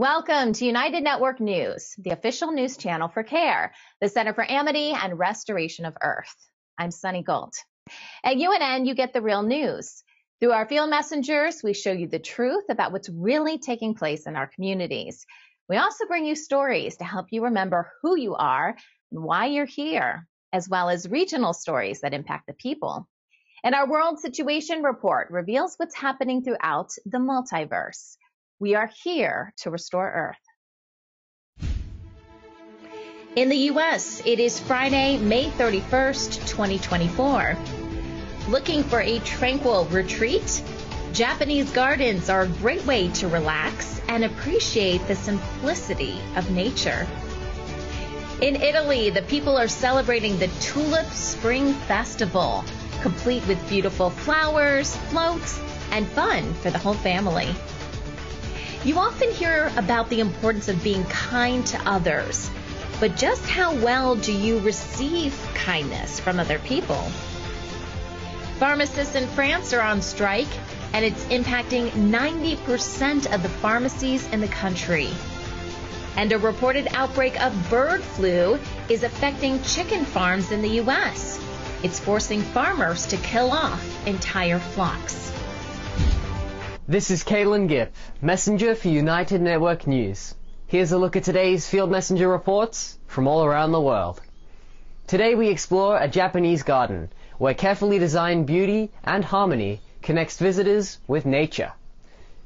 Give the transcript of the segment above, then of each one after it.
Welcome to United Network News, the official news channel for CARE, the Center for Amity and Restoration of Earth. I'm Sunny Gault. At UNN, you get the real news. Through our field messengers, we show you the truth about what's really taking place in our communities. We also bring you stories to help you remember who you are and why you're here, as well as regional stories that impact the people. And our World Situation Report reveals what's happening throughout the multiverse. We are here to restore Earth. In the U.S., it is Friday, May 31st, 2024. Looking for a tranquil retreat? Japanese gardens are a great way to relax and appreciate the simplicity of nature. In Italy, the people are celebrating the Tulip Spring Festival, complete with beautiful flowers, floats, and fun for the whole family. You often hear about the importance of being kind to others, but just how well do you receive kindness from other people? Pharmacists in France are on strike, and it's impacting 90% of the pharmacies in the country. And a reported outbreak of bird flu is affecting chicken farms in the U.S. It's forcing farmers to kill off entire flocks. This is Calen Gipp, messenger for United Network News. Here's a look at today's field messenger reports from all around the world. Today we explore a Japanese garden where carefully designed beauty and harmony connects visitors with nature.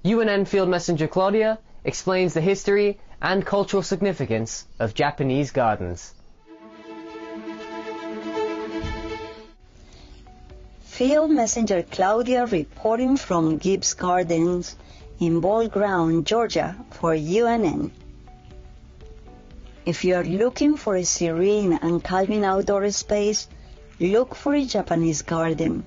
UNN field messenger Claudia explains the history and cultural significance of Japanese gardens. Field Messenger Claudia reporting from Gibbs Gardens in Ball Ground, Georgia for UNN. If you are looking for a serene and calming outdoor space, look for a Japanese garden.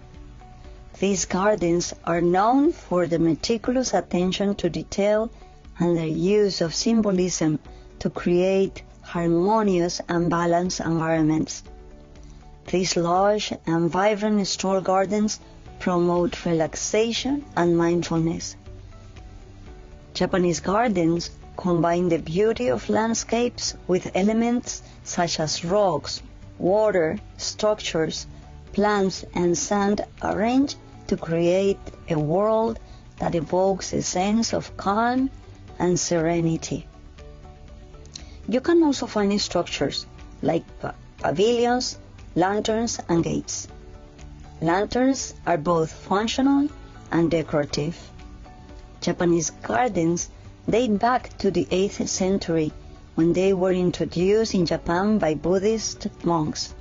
These gardens are known for the meticulous attention to detail and their use of symbolism to create harmonious and balanced environments. These large and vibrant stroll gardens promote relaxation and mindfulness. Japanese gardens combine the beauty of landscapes with elements such as rocks, water, structures, plants, and sand arranged to create a world that evokes a sense of calm and serenity. You can also find structures like pavilions, lanterns and gates. Lanterns are both functional and decorative. Japanese gardens date back to the 8th century when they were introduced in Japan by Buddhist monks.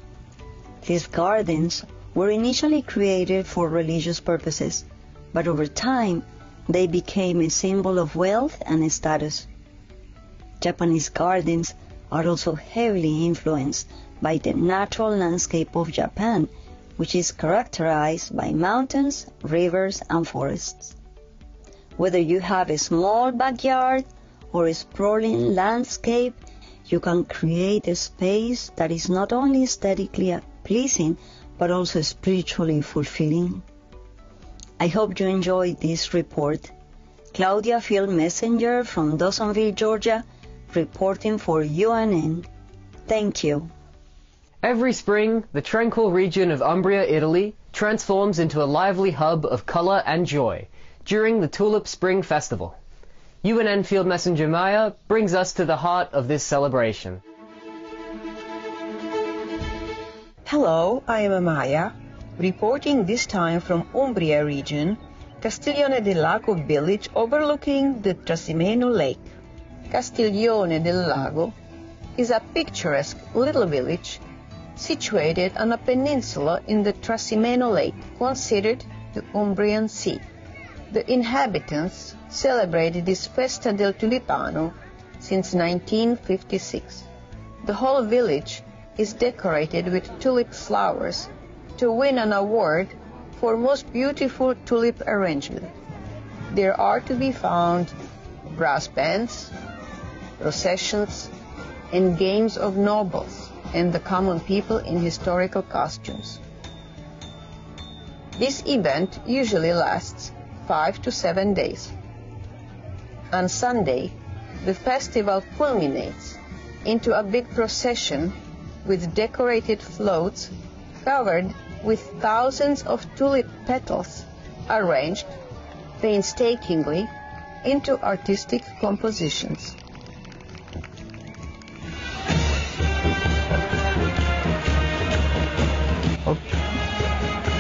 These gardens were initially created for religious purposes, but over time they became a symbol of wealth and status. Japanese gardens are also heavily influenced by the natural landscape of Japan, which is characterized by mountains, rivers, and forests. Whether you have a small backyard or a sprawling landscape, you can create a space that is not only aesthetically pleasing, but also spiritually fulfilling. I hope you enjoyed this report. Claudia Field Messenger from Dawsonville, Georgia, reporting for UNN. Thank you. Every spring, the tranquil region of Umbria, Italy, transforms into a lively hub of color and joy during the Tulip Spring Festival. UNN Field Messenger Maya brings us to the heart of this celebration. Hello, I am Amaya, reporting this time from Umbria region, Castiglione del Lago village overlooking the Trasimeno Lake. Castiglione del Lago is a picturesque little village situated on a peninsula in the Trasimeno Lake, considered the Umbrian Sea. The inhabitants celebrated this Festa del Tulipano since 1956. The whole village is decorated with tulip flowers to win an award for most beautiful tulip arrangement. There are to be found brass bands, processions, and games of nobles and the common people in historical costumes. This event usually lasts five to seven days. On Sunday, the festival culminates into a big procession with decorated floats covered with thousands of tulip petals arranged painstakingly into artistic compositions.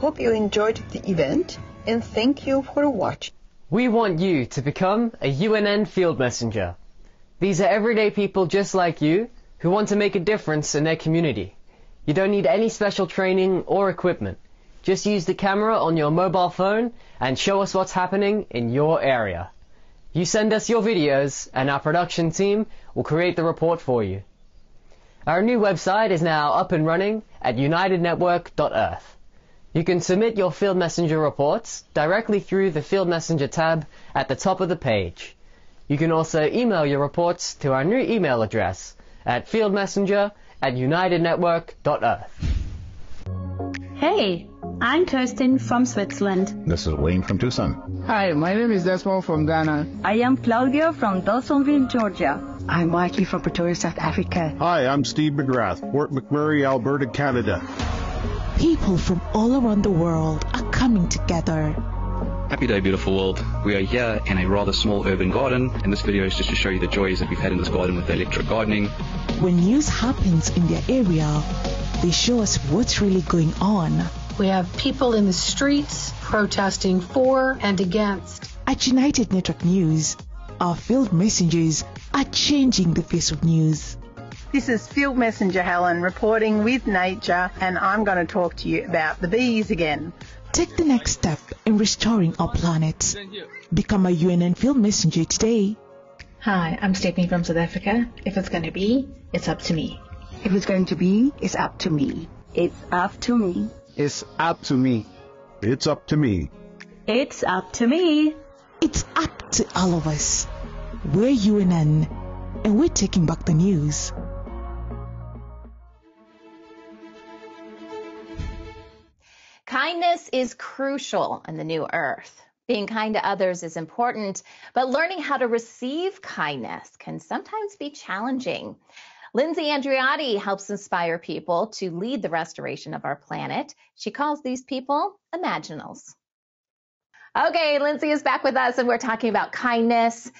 Hope you enjoyed the event and thank you for watching. We want you to become a UNN field messenger. These are everyday people just like you who want to make a difference in their community. You don't need any special training or equipment. Just use the camera on your mobile phone and show us what's happening in your area. You send us your videos and our production team will create the report for you. Our new website is now up and running at unitednetwork.earth. You can submit your Field Messenger reports directly through the Field Messenger tab at the top of the page. You can also email your reports to our new email address at fieldmessenger at unitednetwork.earth. Hey, I'm Kirsten from Switzerland. This is Wayne from Tucson. Hi, my name is Desmond from Ghana. I am Claudia from Dawsonville, Georgia. I'm Mikey from Pretoria, South Africa. Hi, I'm Steve McGrath, Fort McMurray, Alberta, Canada. People from all around the world are coming together. Happy day, beautiful world. We are here in a rather small urban garden, and this video is just to show you the joys that we've had in this garden with the electric gardening. When news happens in their area, they show us what's really going on. We have people in the streets protesting for and against. At United Network News, our field messengers are changing the face of news. This is Field Messenger Helen reporting with Nature, and I'm going to talk to you about the bees again. Take the next step in restoring our planet. Become a UNN field messenger today. Hi, I'm Stephanie from South Africa. If it's going to be, it's up to me. If it's going to be, it's up to me. It's up to me. It's up to me. It's up to me. It's up to me. It's up to all of us. We're UNN, and we're taking back the news. Kindness is crucial in the new earth. Being kind to others is important, but learning how to receive kindness can sometimes be challenging. Lindsay Andriotti helps inspire people to lead the restoration of our planet. She calls these people imaginals. Okay, Lindsay is back with us and we're talking about kindness.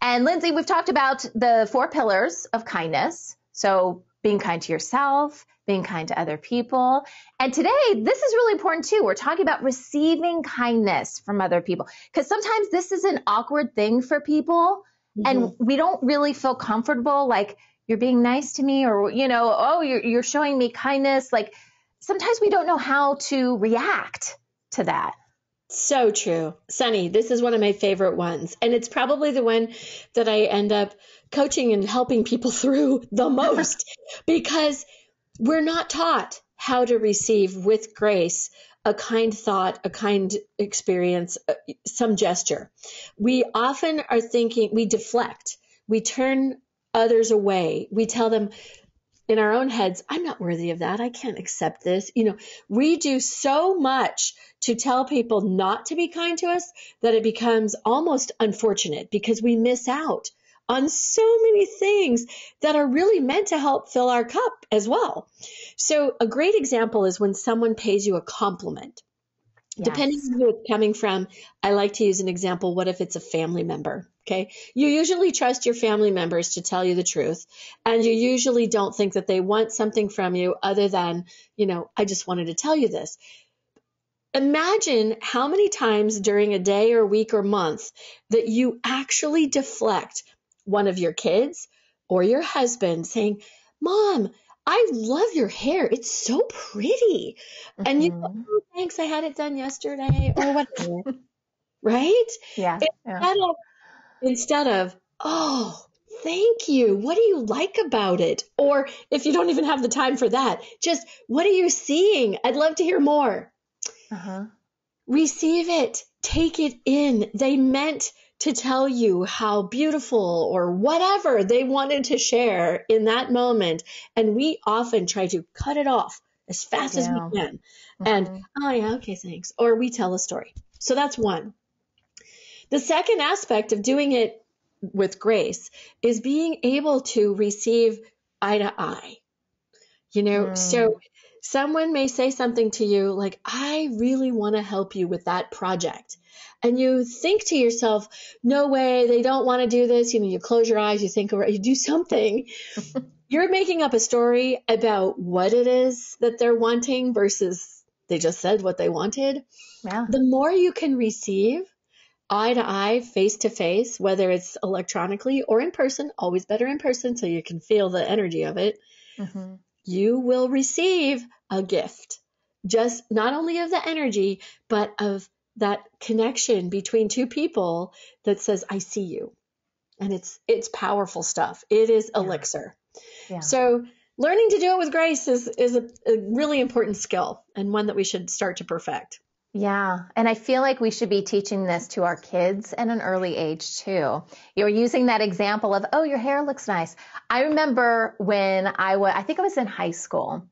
And Lindsay, we've talked about the four pillars of kindness. So being kind to yourself, being kind to other people. And today, this is really important too. We're talking about receiving kindness from other people because sometimes this is an awkward thing for people mm-hmm. and we don't really feel comfortable like you're being nice to me or you know, oh, you're you're showing me kindness like sometimes we don't know how to react to that. So true. Sunny, this is one of my favorite ones. And it's probably the one that I end up coaching and helping people through the most because we're not taught how to receive with grace a kind thought, a kind experience, uh, some gesture. We often are thinking, we deflect, we turn others away, we tell them, in our own heads, I'm not worthy of that. I can't accept this. You know, we do so much to tell people not to be kind to us that it becomes almost unfortunate because we miss out on so many things that are really meant to help fill our cup as well. So, a great example is when someone pays you a compliment. Yes. Depending on who it's coming from, I like to use an example. What if it's a family member? Okay. You usually trust your family members to tell you the truth, and you usually don't think that they want something from you other than, you know, I just wanted to tell you this. imagine how many times during a day or week or month that you actually deflect one of your kids or your husband saying, Mom, I love your hair. It's so pretty. Mm-hmm. And you go, oh, thanks, I had it done yesterday or whatever. right? Yeah. Instead, yeah. Of, instead of, oh, thank you. What do you like about it? Or if you don't even have the time for that, just what are you seeing? I'd love to hear more. Uh-huh. Receive it, take it in. They meant to tell you how beautiful or whatever they wanted to share in that moment. And we often try to cut it off as fast yeah. as we can. Mm-hmm. And, oh, yeah, okay, thanks. Or we tell a story. So that's one. The second aspect of doing it with grace is being able to receive eye to eye. You know, mm. so someone may say something to you like, I really want to help you with that project. And you think to yourself, no way, they don't want to do this. You know, you close your eyes, you think, you do something. You're making up a story about what it is that they're wanting versus they just said what they wanted. Yeah. The more you can receive, eye to eye, face to face, whether it's electronically or in person, always better in person so you can feel the energy of it, mm-hmm. You will receive a gift. Just not only of the energy, but of that connection between two people that says, I see you. And it's it's powerful stuff. It is yeah. elixir. Yeah. So learning to do it with grace is is a, a really important skill and one that we should start to perfect. Yeah. And I feel like we should be teaching this to our kids at an early age too. You're using that example of, oh, your hair looks nice. I remember when I was, I think I was in high school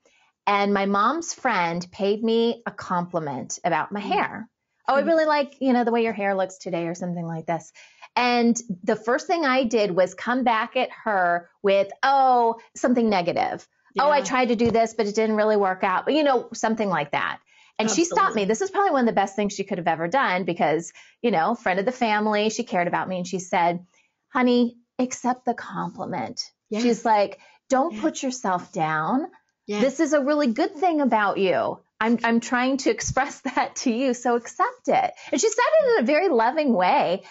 and my mom's friend paid me a compliment about my hair. Oh, I hmm. really like, you know, the way your hair looks today or something like this. And the first thing I did was come back at her with, oh, something negative. Yeah. Oh, I tried to do this, but it didn't really work out. But, You know, something like that. And Absolutely. she stopped me. This is probably one of the best things she could have ever done because, you know, friend of the family, she cared about me and she said, honey, accept the compliment. Yeah. She's like, don't yeah. put yourself down. Yeah. This is a really good thing about you. I'm, I'm trying to express that to you. So accept it. And she said it in a very loving way.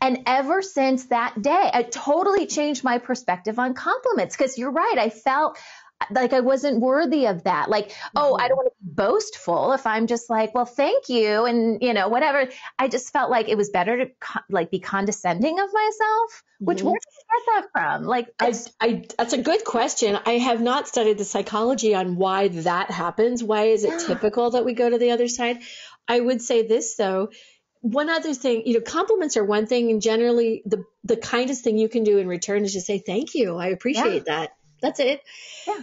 And ever since that day, it totally changed my perspective on compliments. Cause you're right. I felt like I wasn't worthy of that. Like, oh, I don't want to be boastful if I'm just like, well, thank you. And, you know, whatever. I just felt like it was better to co- like be condescending of myself, which mm-hmm. where did you get that from? Like, I, I, that's a good question. I have not studied the psychology on why that happens. Why is it yeah. typical that we go to the other side? I would say this though. One other thing, you know, compliments are one thing, and generally the the kindest thing you can do in return is just say thank you. I appreciate yeah. that. That's it. Yeah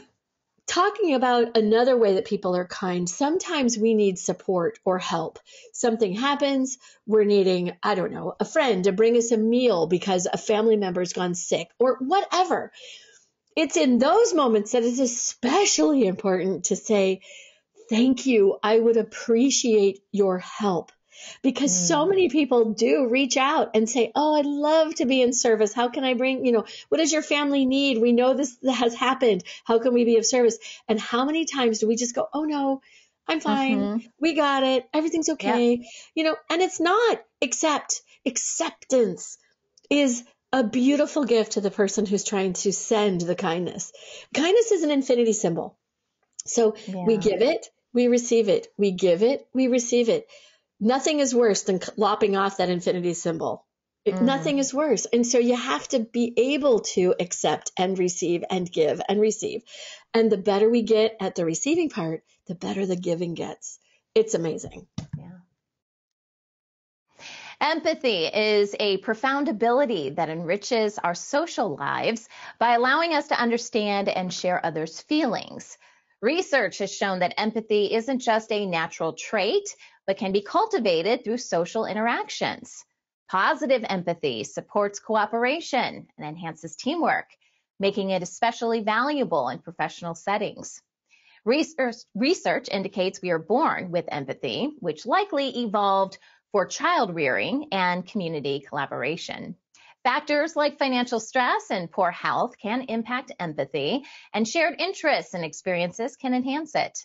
talking about another way that people are kind, sometimes we need support or help. Something happens, we're needing, I don't know, a friend to bring us a meal because a family member's gone sick or whatever. It's in those moments that it's especially important to say, Thank you. I would appreciate your help because mm. so many people do reach out and say, Oh, I'd love to be in service. How can I bring, you know, what does your family need? We know this has happened. How can we be of service? And how many times do we just go, Oh no, I'm fine. Mm-hmm. We got it. Everything's okay. Yeah. You know, and it's not accept acceptance is a beautiful gift to the person who's trying to send the kindness. Kindness is an infinity symbol. So yeah. we give it, we receive it. We give it, we receive it nothing is worse than lopping off that infinity symbol. Mm. Nothing is worse. And so you have to be able to accept and receive and give and receive. And the better we get at the receiving part, the better the giving gets. It's amazing. Yeah. Empathy is a profound ability that enriches our social lives by allowing us to understand and share others' feelings. Research has shown that empathy isn't just a natural trait, but can be cultivated through social interactions. Positive empathy supports cooperation and enhances teamwork, making it especially valuable in professional settings. Research, research, indicates we are born with empathy, which likely evolved for child rearing and community collaboration. Factors like financial stress and poor health can impact empathy, and shared interests and experiences can enhance it.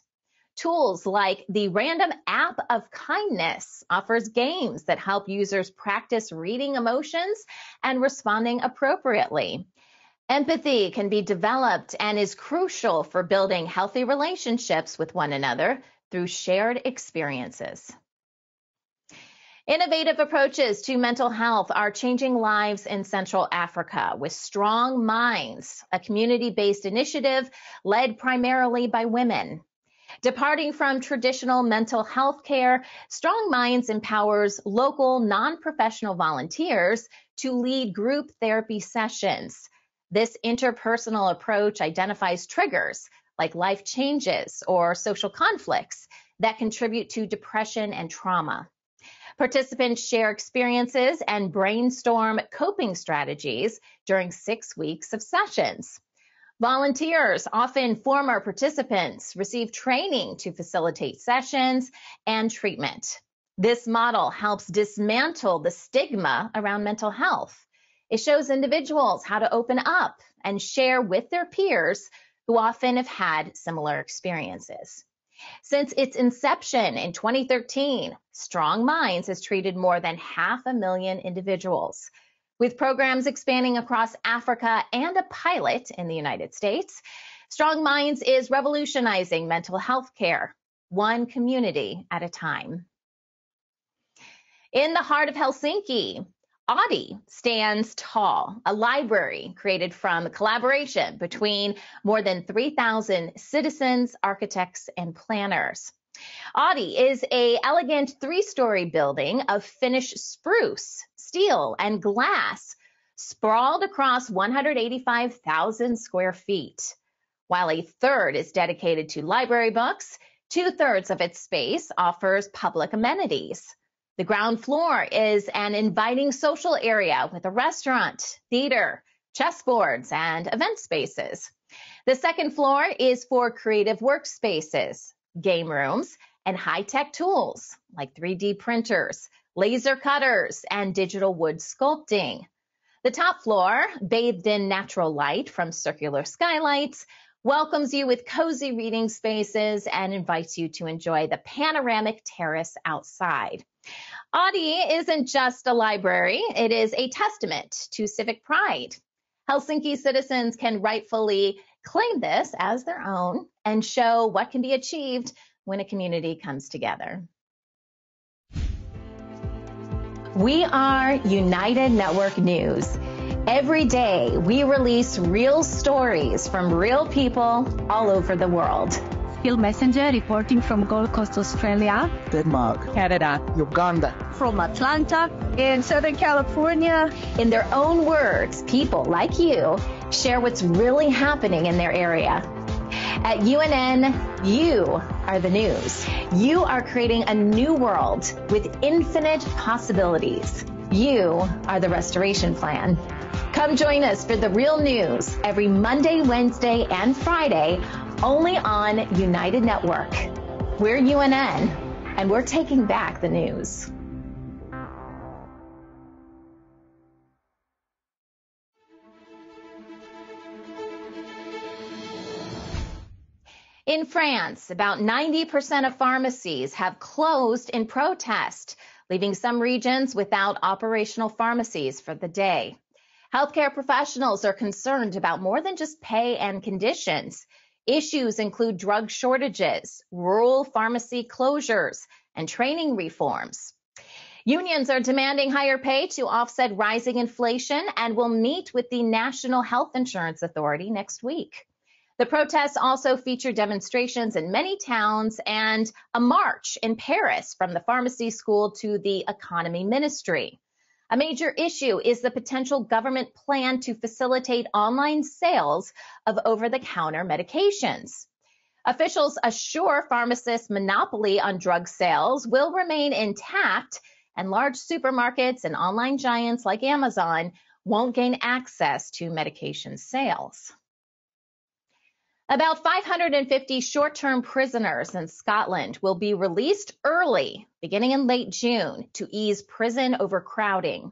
Tools like the Random App of Kindness offers games that help users practice reading emotions and responding appropriately. Empathy can be developed and is crucial for building healthy relationships with one another through shared experiences. Innovative approaches to mental health are changing lives in Central Africa with Strong Minds, a community based initiative led primarily by women. Departing from traditional mental health care, Strong Minds empowers local non professional volunteers to lead group therapy sessions. This interpersonal approach identifies triggers like life changes or social conflicts that contribute to depression and trauma. Participants share experiences and brainstorm coping strategies during six weeks of sessions. Volunteers, often former participants, receive training to facilitate sessions and treatment. This model helps dismantle the stigma around mental health. It shows individuals how to open up and share with their peers who often have had similar experiences. Since its inception in 2013, Strong Minds has treated more than half a million individuals. With programs expanding across Africa and a pilot in the United States, Strong Minds is revolutionizing mental health care, one community at a time. In the heart of Helsinki, Oodi stands tall, a library created from collaboration between more than 3,000 citizens, architects, and planners. Oodi is a elegant three-story building of Finnish spruce, steel, and glass, sprawled across 185,000 square feet. While a third is dedicated to library books, two-thirds of its space offers public amenities. The ground floor is an inviting social area with a restaurant, theater, chessboards, and event spaces. The second floor is for creative workspaces, game rooms, and high-tech tools like 3D printers, laser cutters, and digital wood sculpting. The top floor, bathed in natural light from circular skylights, welcomes you with cozy reading spaces and invites you to enjoy the panoramic terrace outside. Oodi isn't just a library, it is a testament to civic pride. Helsinki citizens can rightfully claim this as their own and show what can be achieved when a community comes together. We are United Network News. Every day, we release real stories from real people all over the world. Field Messenger reporting from Gold Coast, Australia, Denmark, Canada, Uganda, from Atlanta, in Southern California. In their own words, people like you share what's really happening in their area. At UNN, you are the news. You are creating a new world with infinite possibilities. You are the restoration plan. Come join us for the real news every Monday, Wednesday, and Friday only on United Network. We're UNN, and we're taking back the news. In France, about 90% of pharmacies have closed in protest, leaving some regions without operational pharmacies for the day. Healthcare professionals are concerned about more than just pay and conditions. Issues include drug shortages, rural pharmacy closures, and training reforms. Unions are demanding higher pay to offset rising inflation and will meet with the National Health Insurance Authority next week. The protests also feature demonstrations in many towns and a march in Paris from the pharmacy school to the economy ministry. A major issue is the potential government plan to facilitate online sales of over-the-counter medications. Officials assure pharmacists' monopoly on drug sales will remain intact and large supermarkets and online giants like Amazon won't gain access to medication sales. About 550 short-term prisoners in Scotland will be released early, beginning in late June, to ease prison overcrowding.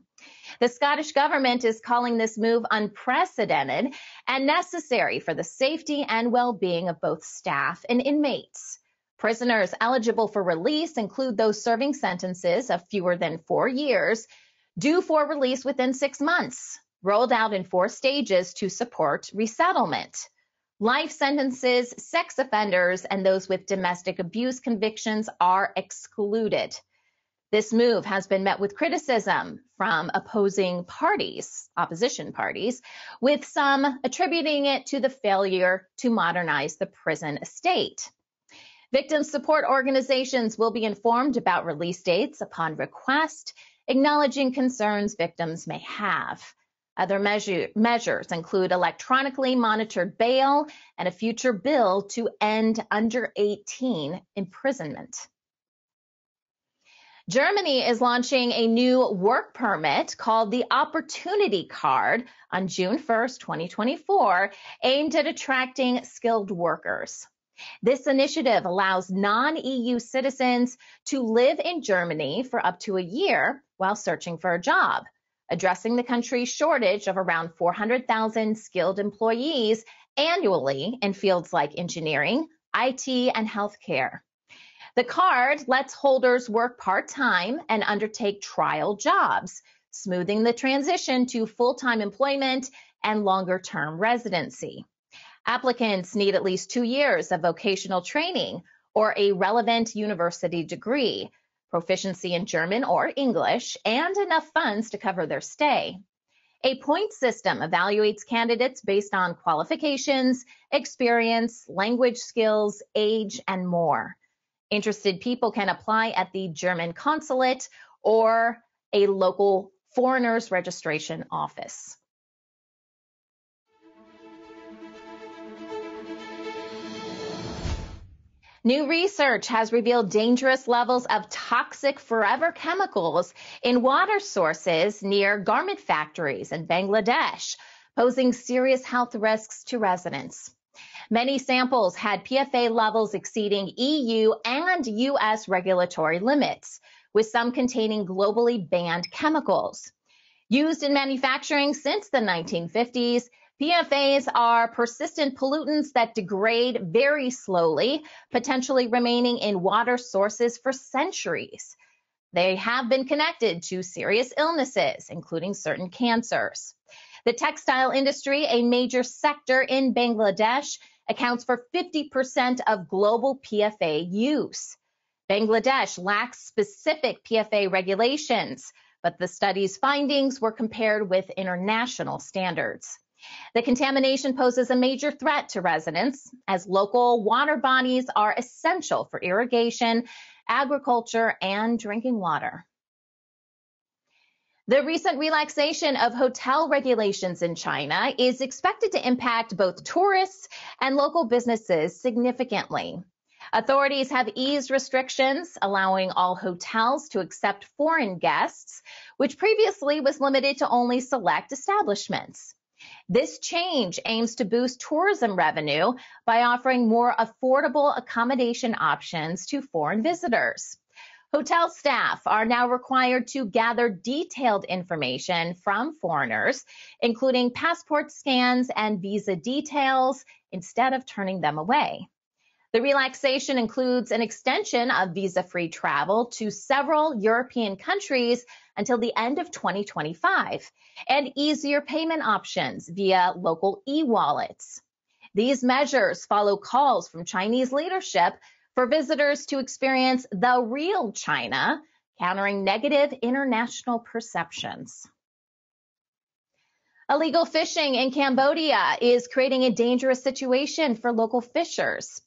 The Scottish government is calling this move unprecedented and necessary for the safety and well-being of both staff and inmates. Prisoners eligible for release include those serving sentences of fewer than four years, due for release within six months, rolled out in four stages to support resettlement. Life sentences, sex offenders, and those with domestic abuse convictions are excluded. This move has been met with criticism from opposing parties, opposition parties, with some attributing it to the failure to modernize the prison estate. Victim support organizations will be informed about release dates upon request, acknowledging concerns victims may have. Other measure, measures include electronically monitored bail and a future bill to end under 18 imprisonment. Germany is launching a new work permit called the Opportunity Card on June 1st, 2024, aimed at attracting skilled workers. This initiative allows non-EU citizens to live in Germany for up to a year while searching for a job addressing the country's shortage of around 400,000 skilled employees annually in fields like engineering, IT, and healthcare. The card lets holders work part time and undertake trial jobs, smoothing the transition to full time employment and longer term residency. Applicants need at least two years of vocational training or a relevant university degree proficiency in German or English, and enough funds to cover their stay. A point system evaluates candidates based on qualifications, experience, language skills, age, and more. Interested people can apply at the German consulate or a local foreigners registration office. New research has revealed dangerous levels of toxic forever chemicals in water sources near garment factories in Bangladesh, posing serious health risks to residents. Many samples had PFA levels exceeding EU and US regulatory limits, with some containing globally banned chemicals. Used in manufacturing since the 1950s, PFAs are persistent pollutants that degrade very slowly, potentially remaining in water sources for centuries. They have been connected to serious illnesses, including certain cancers. The textile industry, a major sector in Bangladesh, accounts for 50% of global PFA use. Bangladesh lacks specific PFA regulations, but the study's findings were compared with international standards. The contamination poses a major threat to residents as local water bodies are essential for irrigation, agriculture, and drinking water. The recent relaxation of hotel regulations in China is expected to impact both tourists and local businesses significantly. Authorities have eased restrictions, allowing all hotels to accept foreign guests, which previously was limited to only select establishments. This change aims to boost tourism revenue by offering more affordable accommodation options to foreign visitors. Hotel staff are now required to gather detailed information from foreigners, including passport scans and visa details, instead of turning them away. The relaxation includes an extension of visa free travel to several European countries until the end of 2025 and easier payment options via local e-wallets. These measures follow calls from Chinese leadership for visitors to experience the real China, countering negative international perceptions. Illegal fishing in Cambodia is creating a dangerous situation for local fishers.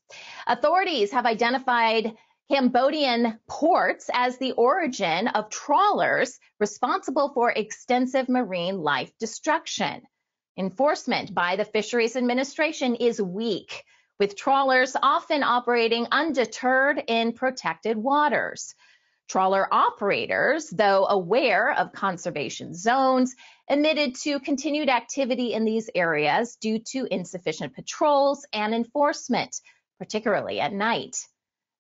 Authorities have identified Cambodian ports as the origin of trawlers responsible for extensive marine life destruction. Enforcement by the Fisheries Administration is weak, with trawlers often operating undeterred in protected waters. Trawler operators, though aware of conservation zones, admitted to continued activity in these areas due to insufficient patrols and enforcement, particularly at night.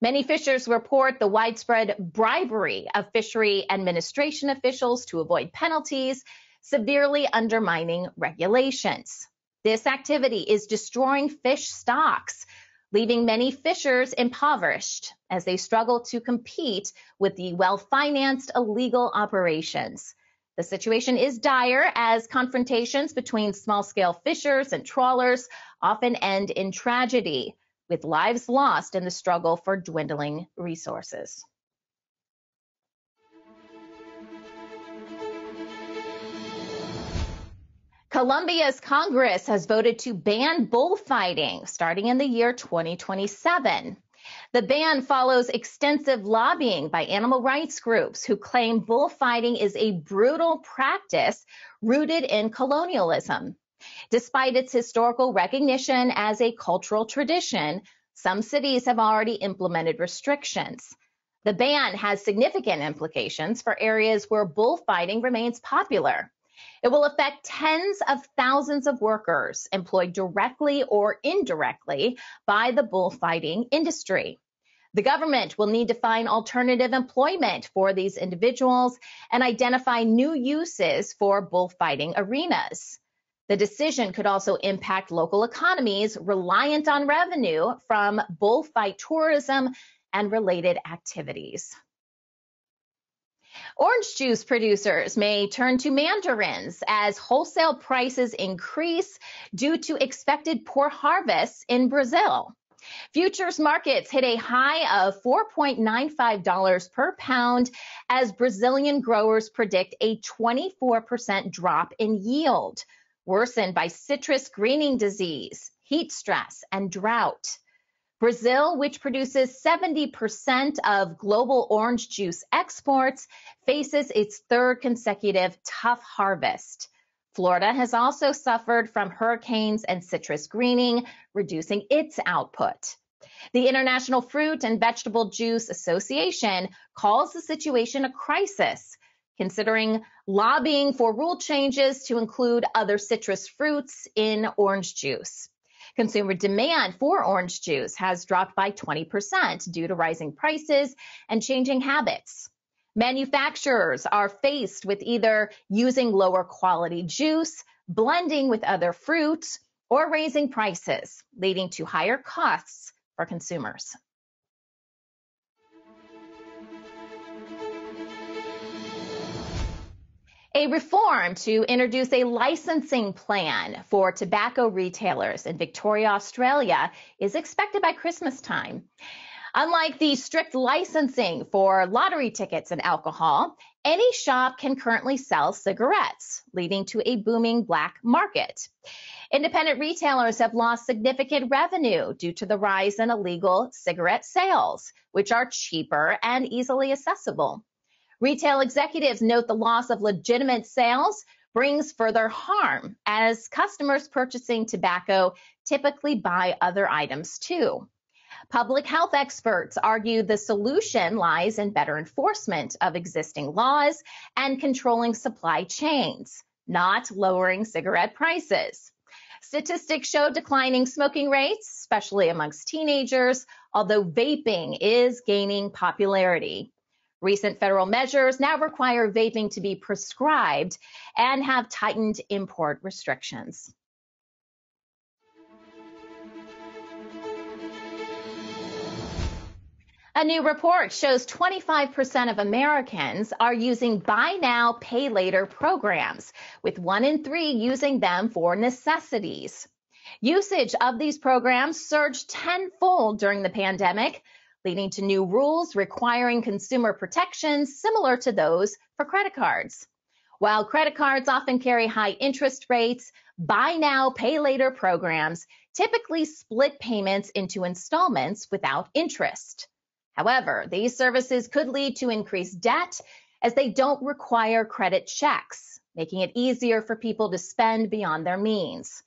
Many fishers report the widespread bribery of fishery administration officials to avoid penalties, severely undermining regulations. This activity is destroying fish stocks, leaving many fishers impoverished as they struggle to compete with the well-financed illegal operations. The situation is dire as confrontations between small-scale fishers and trawlers often end in tragedy, with lives lost in the struggle for dwindling resources. Colombia's Congress has voted to ban bullfighting starting in the year 2027. The ban follows extensive lobbying by animal rights groups who claim bullfighting is a brutal practice rooted in colonialism. Despite its historical recognition as a cultural tradition, some cities have already implemented restrictions. The ban has significant implications for areas where bullfighting remains popular. It will affect tens of thousands of workers employed directly or indirectly by the bullfighting industry. The government will need to find alternative employment for these individuals and identify new uses for bullfighting arenas. The decision could also impact local economies reliant on revenue from bullfight tourism and related activities. Orange juice producers may turn to mandarins as wholesale prices increase due to expected poor harvests in Brazil. Futures markets hit a high of $4.95 per pound as Brazilian growers predict a 24% drop in yield, worsened by citrus greening disease, heat stress, and drought. Brazil, which produces 70% of global orange juice exports, faces its third consecutive tough harvest. Florida has also suffered from hurricanes and citrus greening, reducing its output. The International Fruit and Vegetable Juice Association calls the situation a crisis, considering lobbying for rule changes to include other citrus fruits in orange juice. Consumer demand for orange juice has dropped by 20% due to rising prices and changing habits. Manufacturers are faced with either using lower quality juice, blending with other fruits, or raising prices, leading to higher costs for consumers. A reform to introduce a licensing plan for tobacco retailers in Victoria, Australia is expected by Christmas time. Unlike the strict licensing for lottery tickets and alcohol, any shop can currently sell cigarettes, leading to a booming black market. Independent retailers have lost significant revenue due to the rise in illegal cigarette sales, which are cheaper and easily accessible. Retail executives note the loss of legitimate sales brings further harm as customers purchasing tobacco typically buy other items too. Public health experts argue the solution lies in better enforcement of existing laws and controlling supply chains, not lowering cigarette prices. Statistics show declining smoking rates, especially amongst teenagers, although vaping is gaining popularity. Recent federal measures now require vaping to be prescribed and have tightened import restrictions. A new report shows 25% of Americans are using buy now, pay later programs, with one in three using them for necessities. Usage of these programs surged tenfold during the pandemic, leading to new rules requiring consumer protections similar to those for credit cards. While credit cards often carry high interest rates, buy now, pay later programs typically split payments into installments without interest. However, these services could lead to increased debt as they don't require credit checks, making it easier for people to spend beyond their means.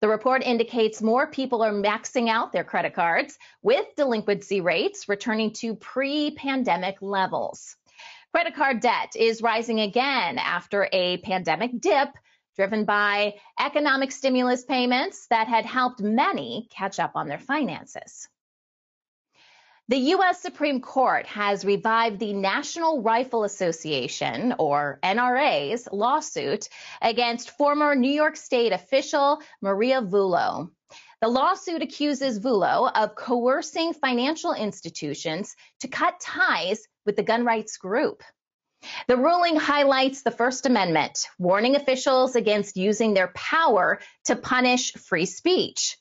The report indicates more people are maxing out their credit cards, with delinquency rates returning to pre pandemic levels. Credit card debt is rising again after a pandemic dip driven by economic stimulus payments that had helped many catch up on their finances. The U.S. Supreme Court has revived the National Rifle Association, or NRA's, lawsuit against former New York State official Maria Vullo. The lawsuit accuses Vullo of coercing financial institutions to cut ties with the gun rights group. The ruling highlights the First Amendment, warning officials against using their power to punish free speech.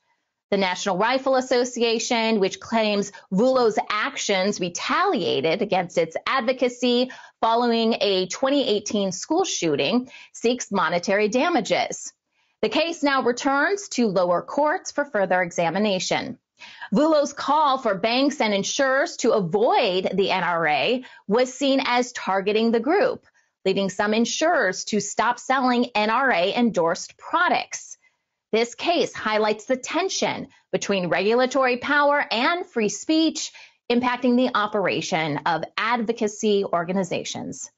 The National Rifle Association, which claims Vullo's actions retaliated against its advocacy following a 2018 school shooting, seeks monetary damages. The case now returns to lower courts for further examination. Vullo's call for banks and insurers to avoid the NRA was seen as targeting the group, leading some insurers to stop selling NRA endorsed products. This case highlights the tension between regulatory power and free speech impacting the operation of advocacy organizations.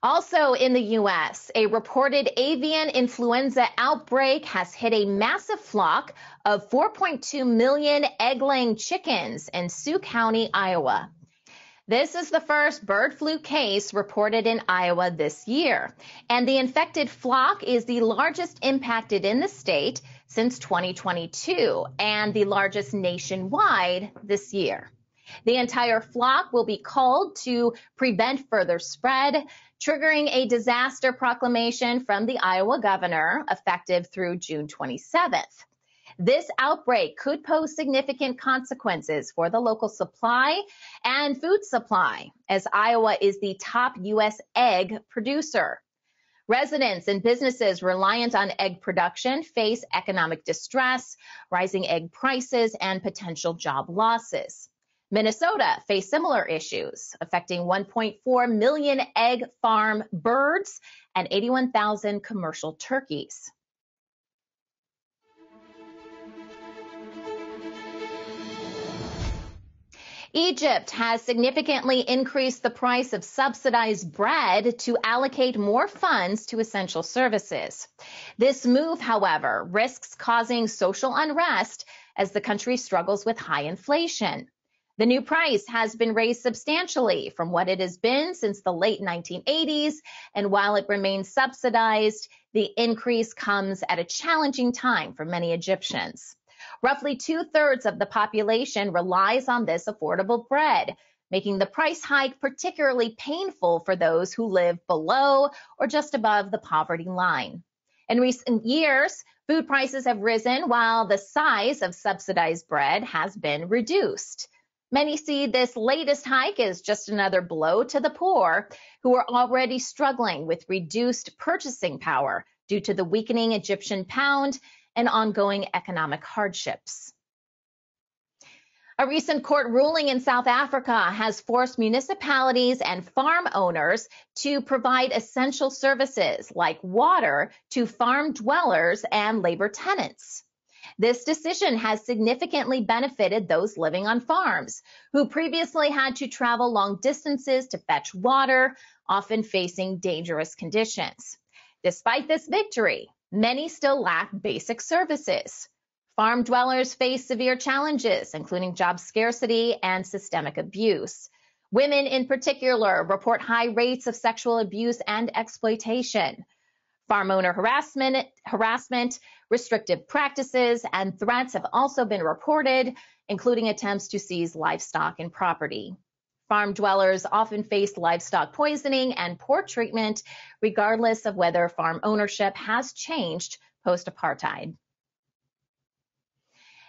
Also in the U.S., a reported avian influenza outbreak has hit a massive flock of 4.2 million egg-laying chickens in Sioux County, Iowa. This is the first bird flu case reported in Iowa this year, and the infected flock is the largest impacted in the state since 2022 and the largest nationwide this year. The entire flock will be culled to prevent further spread, triggering a disaster proclamation from the Iowa governor effective through June 27th. This outbreak could pose significant consequences for the local supply and food supply, as Iowa is the top U.S. egg producer. Residents and businesses reliant on egg production face economic distress, rising egg prices, and potential job losses. Minnesota faced similar issues, affecting 1.4 million egg farm birds and 81,000 commercial turkeys. Egypt has significantly increased the price of subsidized bread to allocate more funds to essential services. This move, however, risks causing social unrest as the country struggles with high inflation. The new price has been raised substantially from what it has been since the late 1980s, and while it remains subsidized, the increase comes at a challenging time for many Egyptians. Roughly two thirds of the population relies on this affordable bread, making the price hike particularly painful for those who live below or just above the poverty line. In recent years, food prices have risen while the size of subsidized bread has been reduced. Many see this latest hike as just another blow to the poor who are already struggling with reduced purchasing power due to the weakening Egyptian pound and ongoing economic hardships. A recent court ruling in South Africa has forced municipalities and farm owners to provide essential services like water to farm dwellers and labor tenants. This decision has significantly benefited those living on farms who previously had to travel long distances to fetch water, often facing dangerous conditions. Despite this victory, many still lack basic services. Farm dwellers face severe challenges, including job scarcity and systemic abuse. Women in particular report high rates of sexual abuse and exploitation. Farm owner harassment, harassment, restrictive practices, and threats have also been reported, including attempts to seize livestock and property. Farm dwellers often face livestock poisoning and poor treatment, regardless of whether farm ownership has changed post apartheid.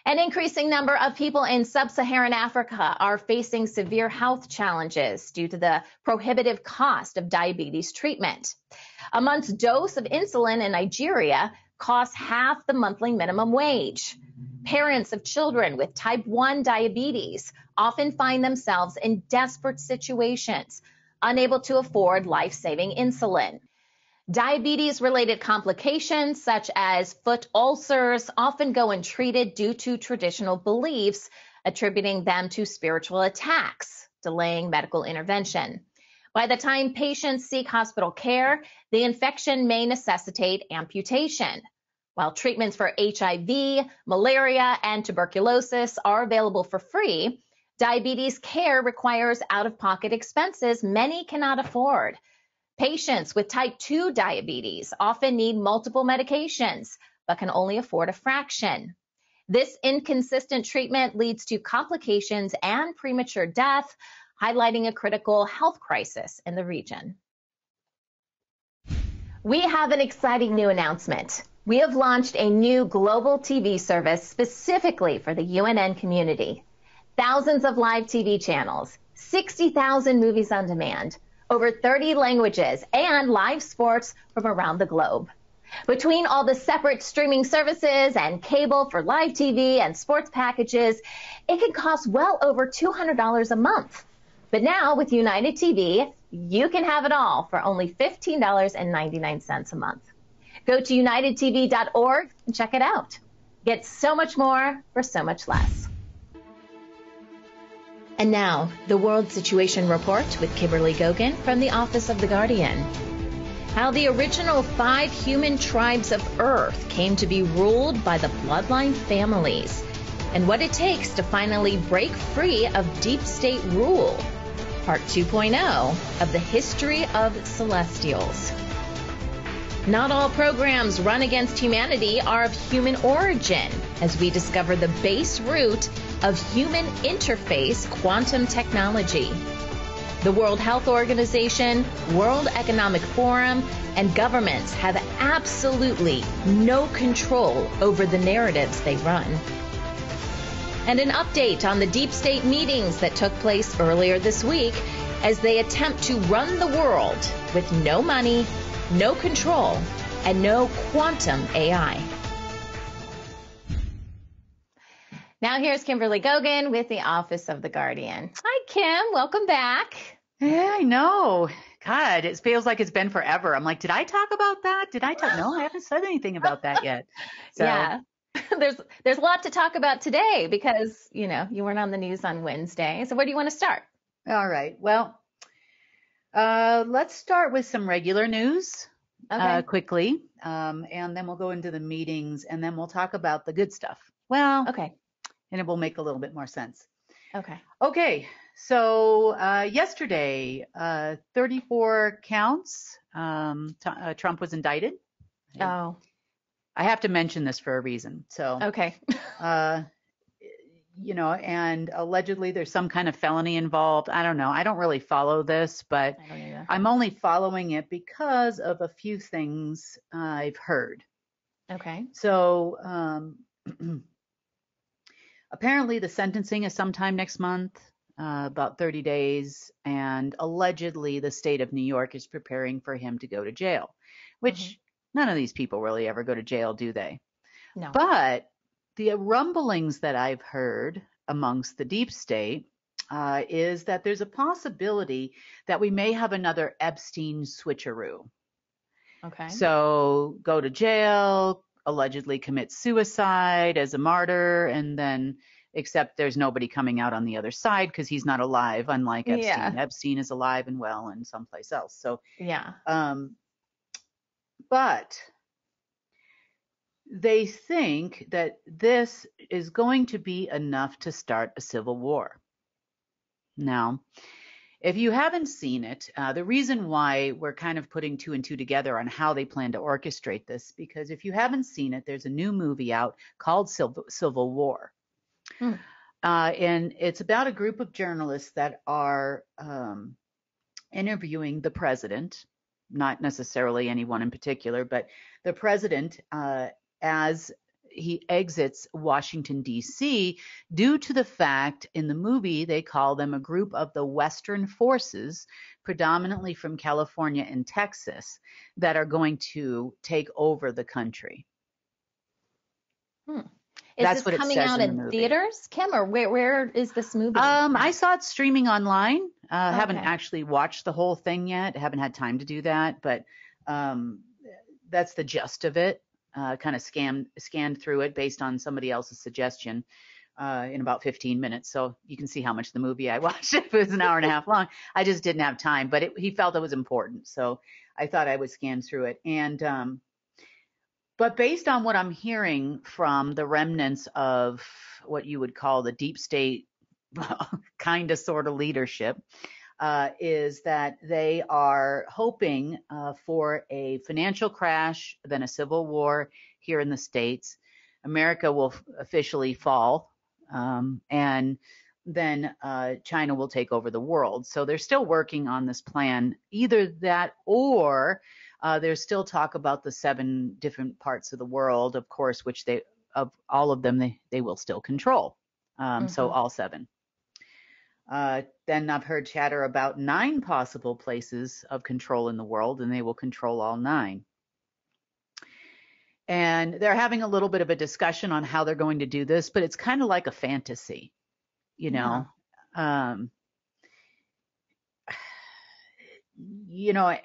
An increasing number of people in sub-Saharan Africa are facing severe health challenges due to the prohibitive cost of diabetes treatment. A month's dose of insulin in Nigeria costs half the monthly minimum wage. Parents of children with type 1 diabetes often find themselves in desperate situations, unable to afford life saving insulin. Diabetes related complications such as foot ulcers often go untreated due to traditional beliefs, attributing them to spiritual attacks, delaying medical intervention. By the time patients seek hospital care, the infection may necessitate amputation. While treatments for HIV, malaria, and tuberculosis are available for free, Diabetes care requires out of pocket expenses many cannot afford. Patients with type 2 diabetes often need multiple medications, but can only afford a fraction. This inconsistent treatment leads to complications and premature death, highlighting a critical health crisis in the region. We have an exciting new announcement. We have launched a new global TV service specifically for the UNN community. Thousands of live TV channels, 60,000 movies on demand, over 30 languages, and live sports from around the globe. Between all the separate streaming services and cable for live TV and sports packages, it can cost well over $200 a month. But now with United TV, you can have it all for only $15.99 a month. Go to unitedtv.org and check it out. Get so much more for so much less. And now, the World Situation Report with Kimberly Goguen from the Office of the Guardian. How the original five human tribes of Earth came to be ruled by the bloodline families, and what it takes to finally break free of deep state rule Part 2.0 of the History of Celestials. Not all programs run against humanity are of human origin, as we discover the base root of human interface quantum technology. The World Health Organization, World Economic Forum, and governments have absolutely no control over the narratives they run and an update on the deep state meetings that took place earlier this week as they attempt to run the world with no money, no control, and no quantum AI. Now here's Kimberly Goguen with the Office of the Guardian. Hi, Kim. Welcome back. Yeah, I know. God, it feels like it's been forever. I'm like, did I talk about that? Did I talk? No, I haven't said anything about that yet. So, yeah. there's there's a lot to talk about today because you know you weren't on the news on Wednesday. So where do you want to start? All right. Well, uh, let's start with some regular news uh, okay. uh, quickly, um, and then we'll go into the meetings, and then we'll talk about the good stuff. Well, okay, and it will make a little bit more sense. Okay. Okay. So uh, yesterday, uh, 34 counts. Um, t- uh, Trump was indicted. Oh. I have to mention this for a reason. So okay, uh, you know, and allegedly there's some kind of felony involved. I don't know. I don't really follow this, but I'm only following it because of a few things I've heard. Okay. So um, apparently the sentencing is sometime next month. Uh, about 30 days, and allegedly the state of New York is preparing for him to go to jail, which mm-hmm None of these people really ever go to jail, do they? No. But the rumblings that I've heard amongst the deep state uh, is that there's a possibility that we may have another Epstein switcheroo. Okay. So go to jail, allegedly commit suicide as a martyr, and then except there's nobody coming out on the other side because he's not alive, unlike Epstein. Yeah. Epstein is alive and well in someplace else. So yeah. Um, but they think that this is going to be enough to start a civil war. Now, if you haven't seen it, uh, the reason why we're kind of putting two and two together on how they plan to orchestrate this, because if you haven't seen it, there's a new movie out called Civil, Civil War. Hmm. Uh, and it's about a group of journalists that are um, interviewing the president not necessarily anyone in particular, but the president, uh, as he exits Washington, D.C., due to the fact in the movie they call them a group of the Western forces, predominantly from California and Texas, that are going to take over the country. Hmm. Is That's this coming out in, in theaters, Kim, or where where is this movie? Um, I saw it streaming online. Uh, okay. Haven't actually watched the whole thing yet. Haven't had time to do that, but um, that's the gist of it. Uh, kind of scanned scanned through it based on somebody else's suggestion uh, in about 15 minutes. So you can see how much the movie I watched. if it was an hour and a half long, I just didn't have time. But it, he felt it was important, so I thought I would scan through it. And um, but based on what I'm hearing from the remnants of what you would call the deep state kind of sort of leadership uh, is that they are hoping uh, for a financial crash, then a civil war here in the States. America will f- officially fall, um, and then uh, China will take over the world. So they're still working on this plan. Either that or uh, there's still talk about the seven different parts of the world, of course, which they, of all of them, they, they will still control. Um, mm-hmm. So all seven. Uh, then I've heard chatter about nine possible places of control in the world, and they will control all nine. And they're having a little bit of a discussion on how they're going to do this, but it's kind of like a fantasy, you know. Yeah. Um, you know,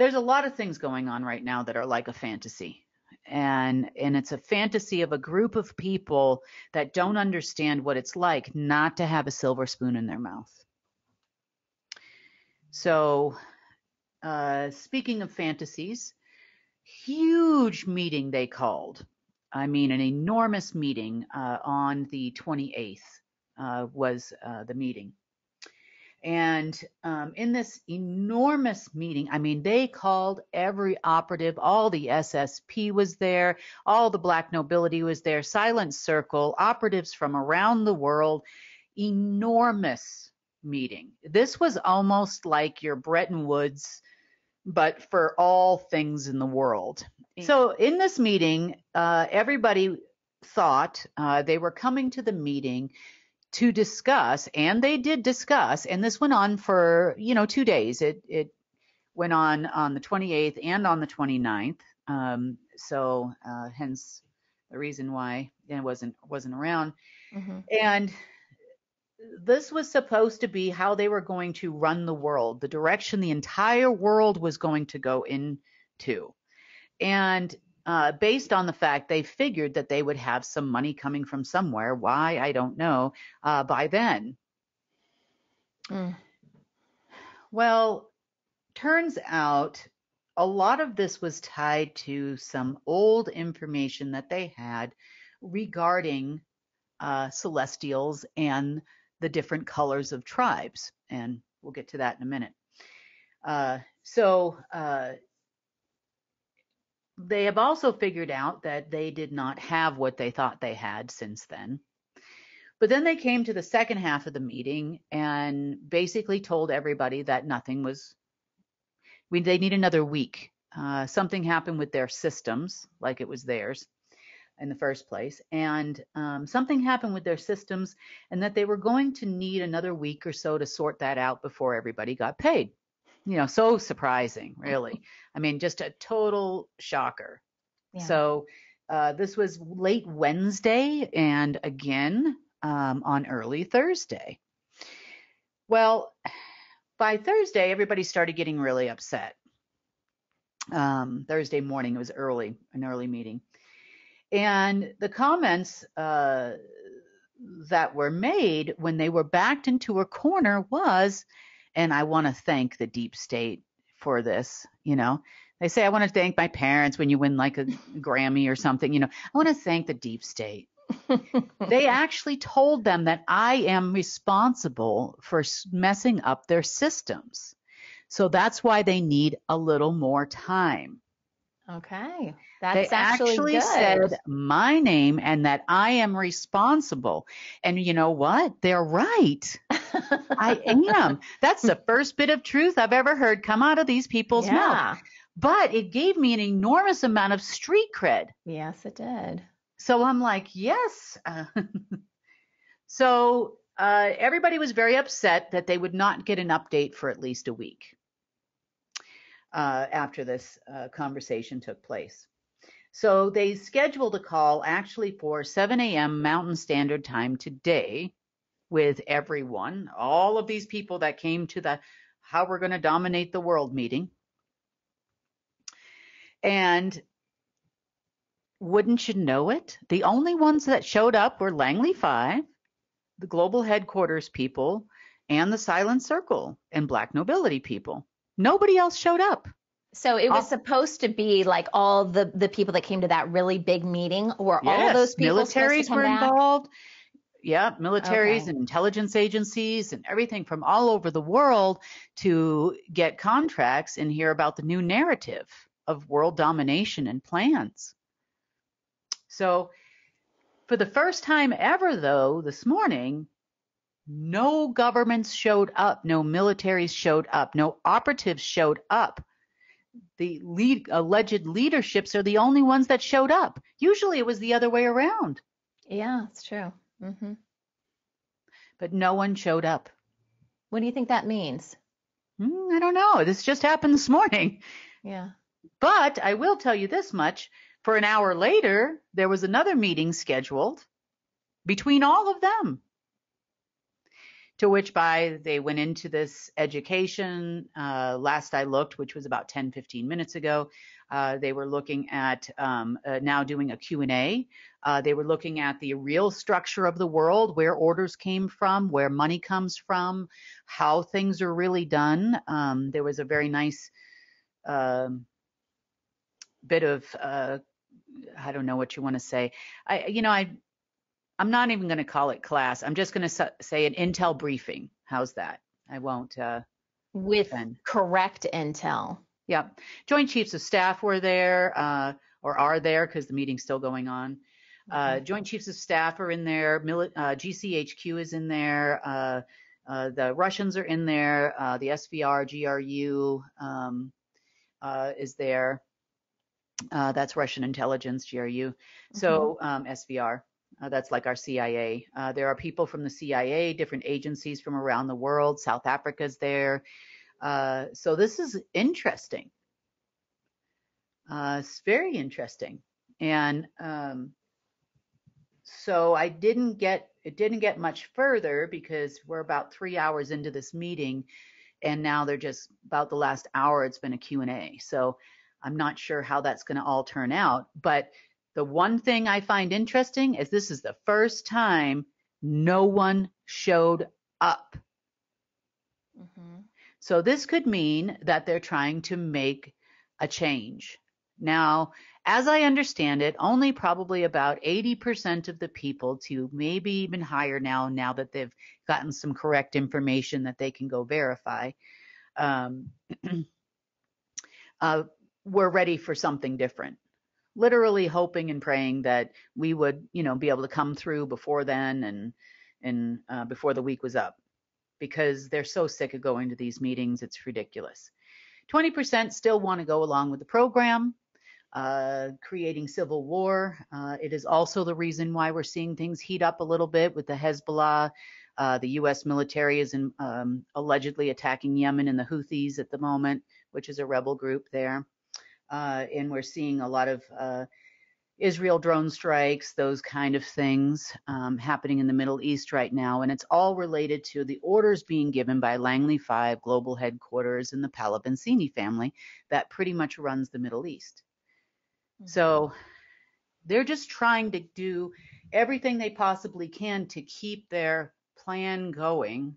there's a lot of things going on right now that are like a fantasy and and it's a fantasy of a group of people that don't understand what it's like not to have a silver spoon in their mouth. So, uh, speaking of fantasies, huge meeting they called. I mean, an enormous meeting uh, on the 28th uh, was uh, the meeting. And um, in this enormous meeting, I mean, they called every operative, all the SSP was there, all the black nobility was there, Silent Circle, operatives from around the world, enormous meeting. This was almost like your Bretton Woods, but for all things in the world. So in this meeting, uh, everybody thought uh, they were coming to the meeting to discuss, and they did discuss, and this went on for, you know, two days. It, it went on on the 28th and on the 29th. Um, so, uh, hence the reason why it wasn't, wasn't around. Mm-hmm. And this was supposed to be how they were going to run the world, the direction the entire world was going to go into. And uh, based on the fact they figured that they would have some money coming from somewhere. Why, I don't know, uh, by then. Mm. Well, turns out a lot of this was tied to some old information that they had regarding uh, celestials and the different colors of tribes. And we'll get to that in a minute. Uh, so, uh, they have also figured out that they did not have what they thought they had since then. But then they came to the second half of the meeting and basically told everybody that nothing was, we, they need another week. Uh, something happened with their systems, like it was theirs in the first place, and um, something happened with their systems, and that they were going to need another week or so to sort that out before everybody got paid you know, so surprising, really. I mean, just a total shocker. Yeah. So uh, this was late Wednesday and again um, on early Thursday. Well, by Thursday, everybody started getting really upset. Um, Thursday morning, it was early, an early meeting. And the comments uh, that were made when they were backed into a corner was, and I want to thank the deep state for this. You know, they say, I want to thank my parents when you win like a Grammy or something. You know, I want to thank the deep state. they actually told them that I am responsible for messing up their systems. So that's why they need a little more time. Okay. That's they actually, actually said my name and that I am responsible. And you know what? They're right. I am. That's the first bit of truth I've ever heard come out of these people's yeah. mouth. But it gave me an enormous amount of street cred. Yes, it did. So I'm like, yes. so uh, everybody was very upset that they would not get an update for at least a week uh, after this uh, conversation took place. So they scheduled a call actually for 7 a.m. Mountain Standard Time today with everyone, all of these people that came to the How We're Going to Dominate the World meeting. And wouldn't you know it? The only ones that showed up were Langley Five, the global headquarters people, and the Silent Circle and Black Nobility people. Nobody else showed up. So it was supposed to be like all the the people that came to that really big meeting, or yes, all those people militaries were back? involved yeah, militaries Okay. and intelligence agencies and everything from all over the world to get contracts and hear about the new narrative of world domination and plans. So, for the first time ever, though, this morning, no governments showed up, no militaries showed up, no operatives showed up. The lead, alleged leaderships are the only ones that showed up. Usually it was the other way around, Yeah, it's true. hmm but no one showed up. What do you think that means? Hmm, I don't know. This just happened this morning. Yeah. But I will tell you this much. For an hour later, there was another meeting scheduled between all of them. To which by they went into this education. Uh, last I looked, which was about 10, 15 minutes ago, uh, they were looking at um, uh, now doing a Q&A. Uh, they were looking at the real structure of the world, where orders came from, where money comes from, how things are really done. Um, there was a very nice um, bit of uh, I don't know what you want to say. I you know I I'm not even going to call it class. I'm just going to say an intel briefing. How's that? I won't. Uh, With offend. correct intel. Yeah. Joint Chiefs of Staff were there, uh, or are there because the meeting's still going on. Uh, Joint Chiefs of Staff are in there. Mili- uh, GCHQ is in there. Uh, uh, the Russians are in there. Uh, the SVR, GRU um, uh, is there. Uh, that's Russian intelligence, GRU. So um, SVR. Uh, that's like our CIA. Uh, there are people from the CIA, different agencies from around the world. South Africa's there. Uh, so this is interesting. Uh, it's very interesting. And um, so I didn't get it didn't get much further because we're about three hours into this meeting, and now they're just about the last hour. It's been a Q and A. So I'm not sure how that's going to all turn out. But the one thing I find interesting is this is the first time no one showed up. Mm-hmm. So this could mean that they're trying to make a change. Now, as I understand it, only probably about 80% of the people to maybe even higher now, now that they've gotten some correct information that they can go verify, um, uh, were ready for something different. Literally hoping and praying that we would, you know, be able to come through before then and and uh, before the week was up because they're so sick of going to these meetings. It's ridiculous. 20% still want to go along with the program, uh, creating civil war. Uh, it is also the reason why we're seeing things heat up a little bit with the Hezbollah. Uh, the U.S. military is in, um, allegedly attacking Yemen and the Houthis at the moment, which is a rebel group there. Uh, and we're seeing a lot of uh, Israel drone strikes, those kind of things um, happening in the Middle East right now. And it's all related to the orders being given by Langley 5 global headquarters and the Pallavicini family that pretty much runs the Middle East. So they're just trying to do everything they possibly can to keep their plan going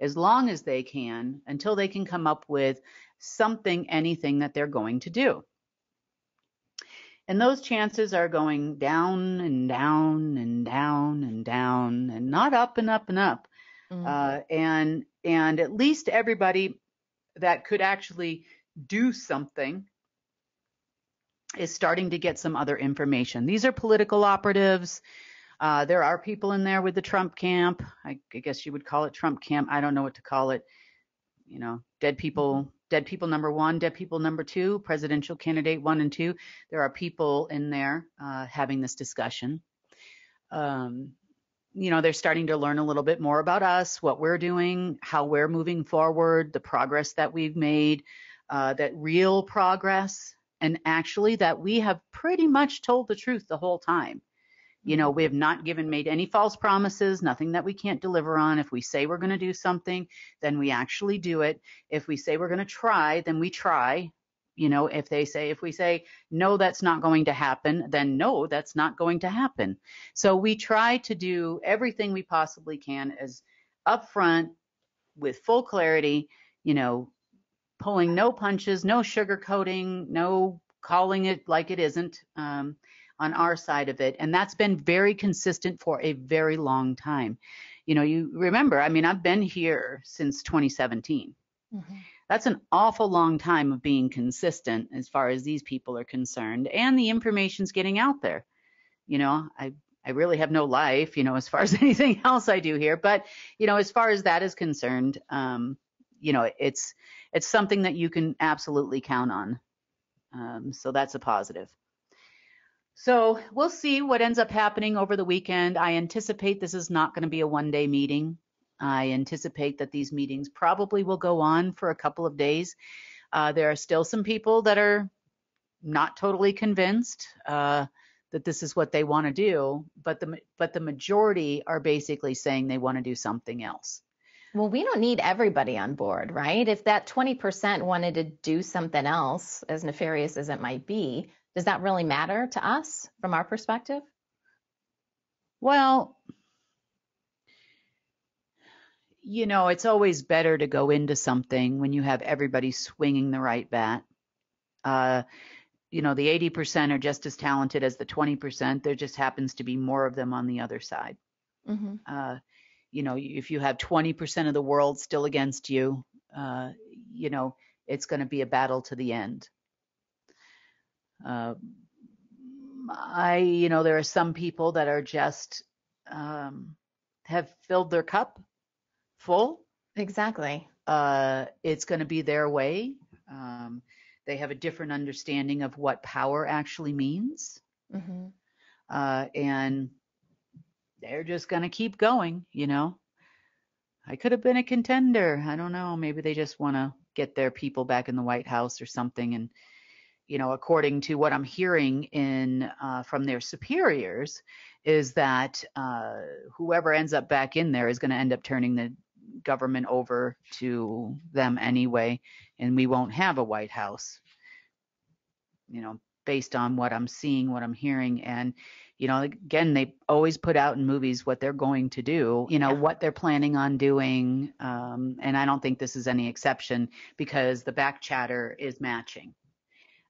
as long as they can until they can come up with something, anything that they're going to do. And those chances are going down and down and down and down and not up and up and up. Mm-hmm. Uh, and and at least everybody that could actually do something is starting to get some other information. These are political operatives. Uh, there are people in there with the Trump camp. I, I guess you would call it Trump camp. I don't know what to call it. You know, dead people, dead people number one, dead people number two, presidential candidate one and two. There are people in there uh, having this discussion. Um, you know, they're starting to learn a little bit more about us, what we're doing, how we're moving forward, the progress that we've made, uh, that real progress, and actually that we have pretty much told the truth the whole time. You know, we have not given made any false promises, nothing that we can't deliver on. If we say we're going to do something, then we actually do it. If we say we're going to try, then we try. You know, if they say, if we say, no, that's not going to happen, then no, that's not going to happen. So we try to do everything we possibly can as upfront with full clarity, you know, pulling no punches, no sugarcoating, no calling it like it isn't. Um, on our side of it. And that's been very consistent for a very long time. You know, you remember, I mean, I've been here since 2017. Mm-hmm. That's an awful long time of being consistent as far as these people are concerned, and the information's getting out there. You know, I I really have no life, you know, as far as anything else I do here. But, you know, as far as that is concerned, um, you know, it's it's something that you can absolutely count on. Um, so that's a positive. So we'll see what ends up happening over the weekend. I anticipate this is not going to be a one day meeting. I anticipate that these meetings probably will go on for a couple of days. Uh, there are still some people that are not totally convinced uh, that this is what they want to do, but the but the majority are basically saying they want to do something else. Well, we don't need everybody on board, right? If that 20% wanted to do something else, as nefarious as it might be, does that really matter to us from our perspective? Well, you know, it's always better to go into something when you have everybody swinging the right bat. Uh, you know, the 80% are just as talented as the 20%. There just happens to be more of them on the other side. Mm-hmm. Uh, you know, if you have 20% of the world still against you, uh, you know, it's going to be a battle to the end. Uh, I, you know, there are some people that are just um, have filled their cup full. Exactly. Uh, it's going to be their way. Um, they have a different understanding of what power actually means. Mm-hmm. Uh, and they're just going to keep going, you know. I could have been a contender. I don't know. Maybe they just want to get their people back in the White House or something. And, you know, according to what I'm hearing in uh, from their superiors, is that uh, whoever ends up back in there is going to end up turning the government over to them anyway, and we won't have a White House. You know, based on what I'm seeing, what I'm hearing, and you know again they always put out in movies what they're going to do you know yeah. what they're planning on doing um, and i don't think this is any exception because the back chatter is matching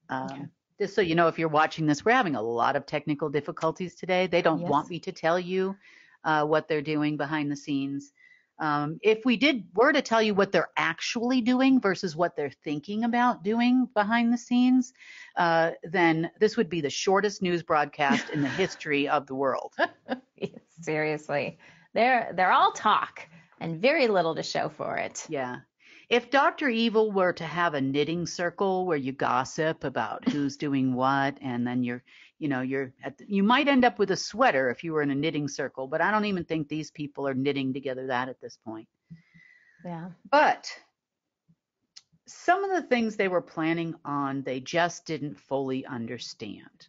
um, okay. just so you know if you're watching this we're having a lot of technical difficulties today they don't yes. want me to tell you uh, what they're doing behind the scenes um, if we did were to tell you what they're actually doing versus what they're thinking about doing behind the scenes, uh, then this would be the shortest news broadcast in the history of the world. Seriously, they're they're all talk and very little to show for it. Yeah. If Dr. Evil were to have a knitting circle where you gossip about who's doing what, and then you're you know you're at the, you might end up with a sweater if you were in a knitting circle but i don't even think these people are knitting together that at this point. Yeah. But some of the things they were planning on they just didn't fully understand.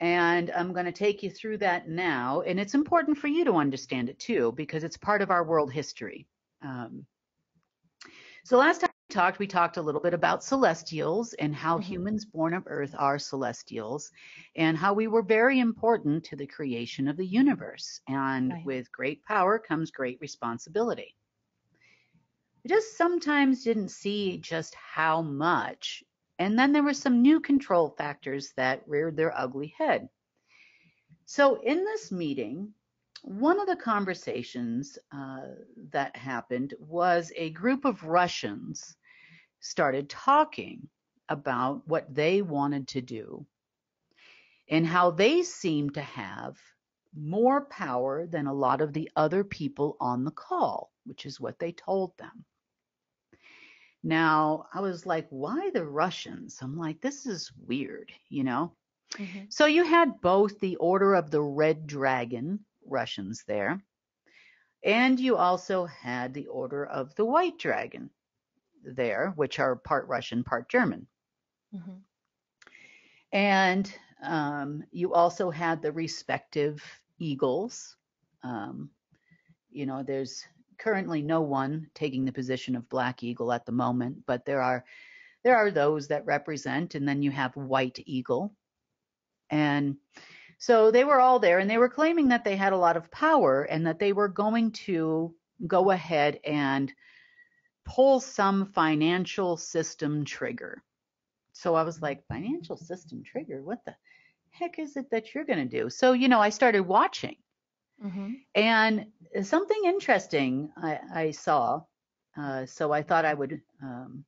And i'm going to take you through that now and it's important for you to understand it too because it's part of our world history. Um, so last time we talked, we talked a little bit about celestials and how mm-hmm. humans born of earth are celestials and how we were very important to the creation of the universe. And right. with great power comes great responsibility. We just sometimes didn't see just how much. And then there were some new control factors that reared their ugly head. So in this meeting, one of the conversations uh, that happened was a group of Russians started talking about what they wanted to do and how they seemed to have more power than a lot of the other people on the call, which is what they told them. Now, I was like, why the Russians? I'm like, this is weird, you know? Mm-hmm. So you had both the Order of the Red Dragon Russians there, and you also had the Order of the White Dragon there, which are part Russian, part German. Mm-hmm. And um, you also had the respective eagles. Um, you know, there's currently no one taking the position of black eagle at the moment, but there are there are those that represent, and then you have white eagle. And so they were all there, and they were claiming that they had a lot of power and that they were going to go ahead and pull some financial system trigger. So I was like, financial system trigger? What the? heck is it that you're going to do? So, you know, I started watching. Mm-hmm. And something interesting I, I saw. Uh, so I thought I would um,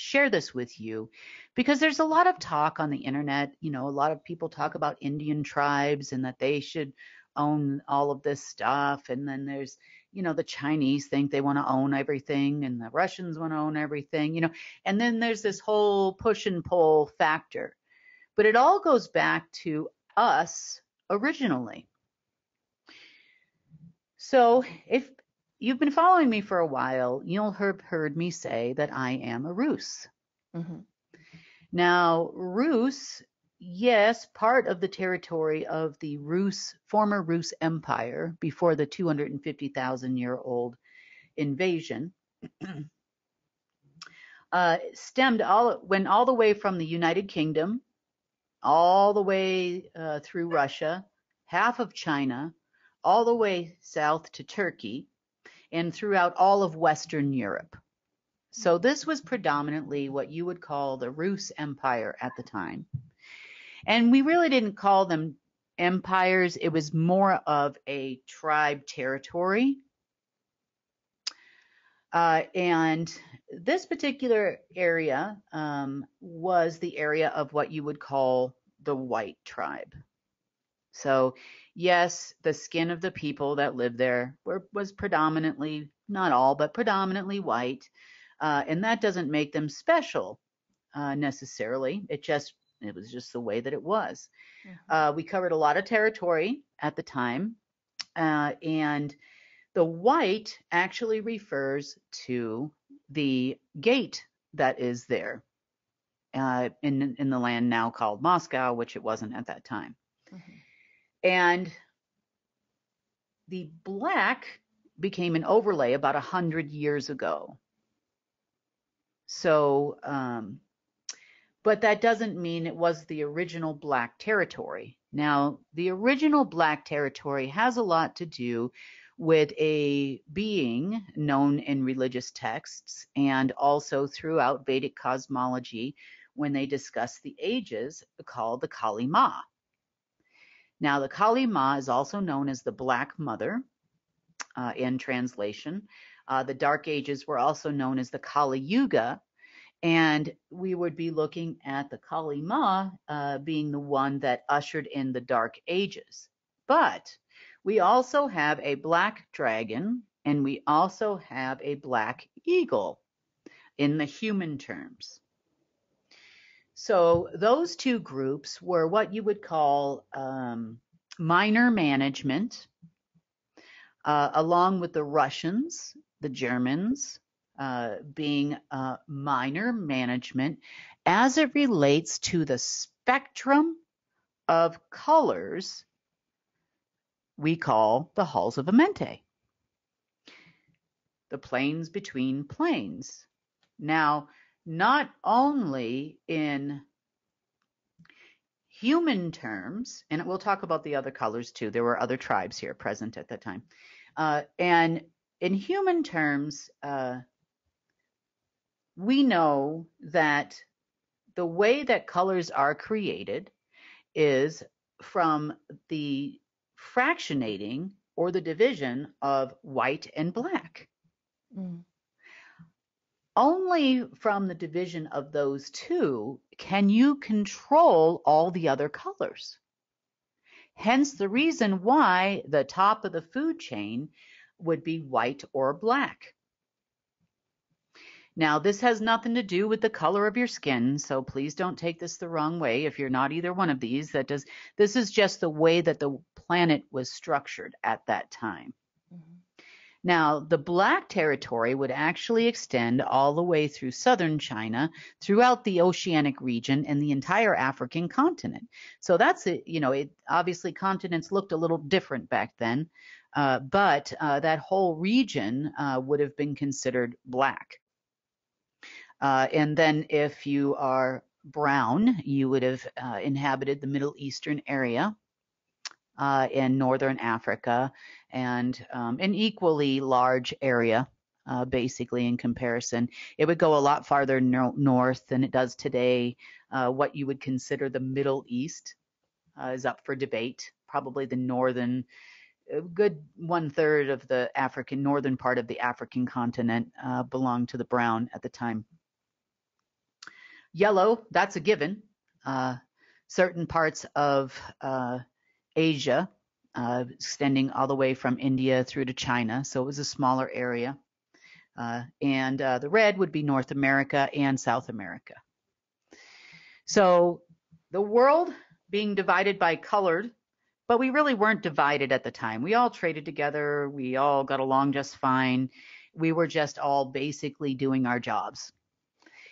share this with you because there's a lot of talk on the internet. You know, a lot of people talk about Indian tribes and that they should own all of this stuff. And then there's, you know, the Chinese think they want to own everything and the Russians want to own everything, you know, and then there's this whole push and pull factor. But it all goes back to us originally. So if you've been following me for a while, you'll have heard me say that I am a Rus. Mm-hmm. Now, Rus, yes, part of the territory of the Rus, former Rus Empire before the 250,000 year old invasion. uh, stemmed all went all the way from the United Kingdom, all the way uh, through Russia, half of China, all the way south to Turkey, and throughout all of Western Europe. So this was predominantly what you would call the Rus Empire at the time. And we really didn't call them empires, it was more of a tribe territory. Uh, and this particular area um, was the area of what you would call the white tribe. So yes, the skin of the people that lived there were, was predominantly, not all, but predominantly white. Uh, and that doesn't make them special uh, necessarily. It just, it was just the way that it was. Mm-hmm. Uh, we covered a lot of territory at the time. Uh, and the white actually refers to the gate that is there uh, in in the land now called Moscow, which it wasn't at that time. Mm-hmm. And the black became an overlay about a hundred years ago. So, um, but that doesn't mean it was the original black territory. Now, the original black territory has a lot to do with a being known in religious texts and also throughout Vedic cosmology when they discuss the ages called the Kali Ma. Now, the Kali Ma is also known as the Black Mother uh, in translation. Uh, the Dark Ages were also known as the Kali Yuga, and we would be looking at the Kali Ma uh, being the one that ushered in the Dark Ages. But we also have a black dragon, and we also have a black eagle in the human terms. So those two groups were what you would call um, minor management, uh, along with the Russians, the Germans, uh, being uh, minor management as it relates to the spectrum of colors we call the halls of Amenti, the planes between planes. Now, not only in human terms, and we'll talk about the other colors too. There were other tribes here present at that time. Uh, and in human terms, uh, we know that the way that colors are created is from the fractionating or the division of white and black. Mm. Only from the division of those two can you control all the other colors. Hence the reason why the top of the food chain would be white or black. Now, this has nothing to do with the color of your skin, so please don't take this the wrong way if you're not either one of these. That does this is just the way that the planet was structured at that time. Mm-hmm. Now, the black territory would actually extend all the way through southern China, throughout the oceanic region, and the entire African continent. So that's it. You know, it obviously continents looked a little different back then, uh, but uh, that whole region uh, would have been considered black. Uh, and then if you are brown, you would have uh, inhabited the Middle Eastern area uh, in northern Africa and um, an equally large area, uh, basically in comparison. It would go a lot farther no- north than it does today, uh, what you would consider the Middle East. uh, is up for debate. Probably the northern, good one third of the African northern part of the African continent uh, belonged to the brown at the time. Yellow, that's a given. Uh, certain parts of Asia, uh, extending all the way from India through to China, so it was a smaller area. Uh, and uh, the red would be North America and South America. So the world being divided by colored, but we really weren't divided at the time. We all traded together. We all got along just fine. We were just all basically doing our jobs.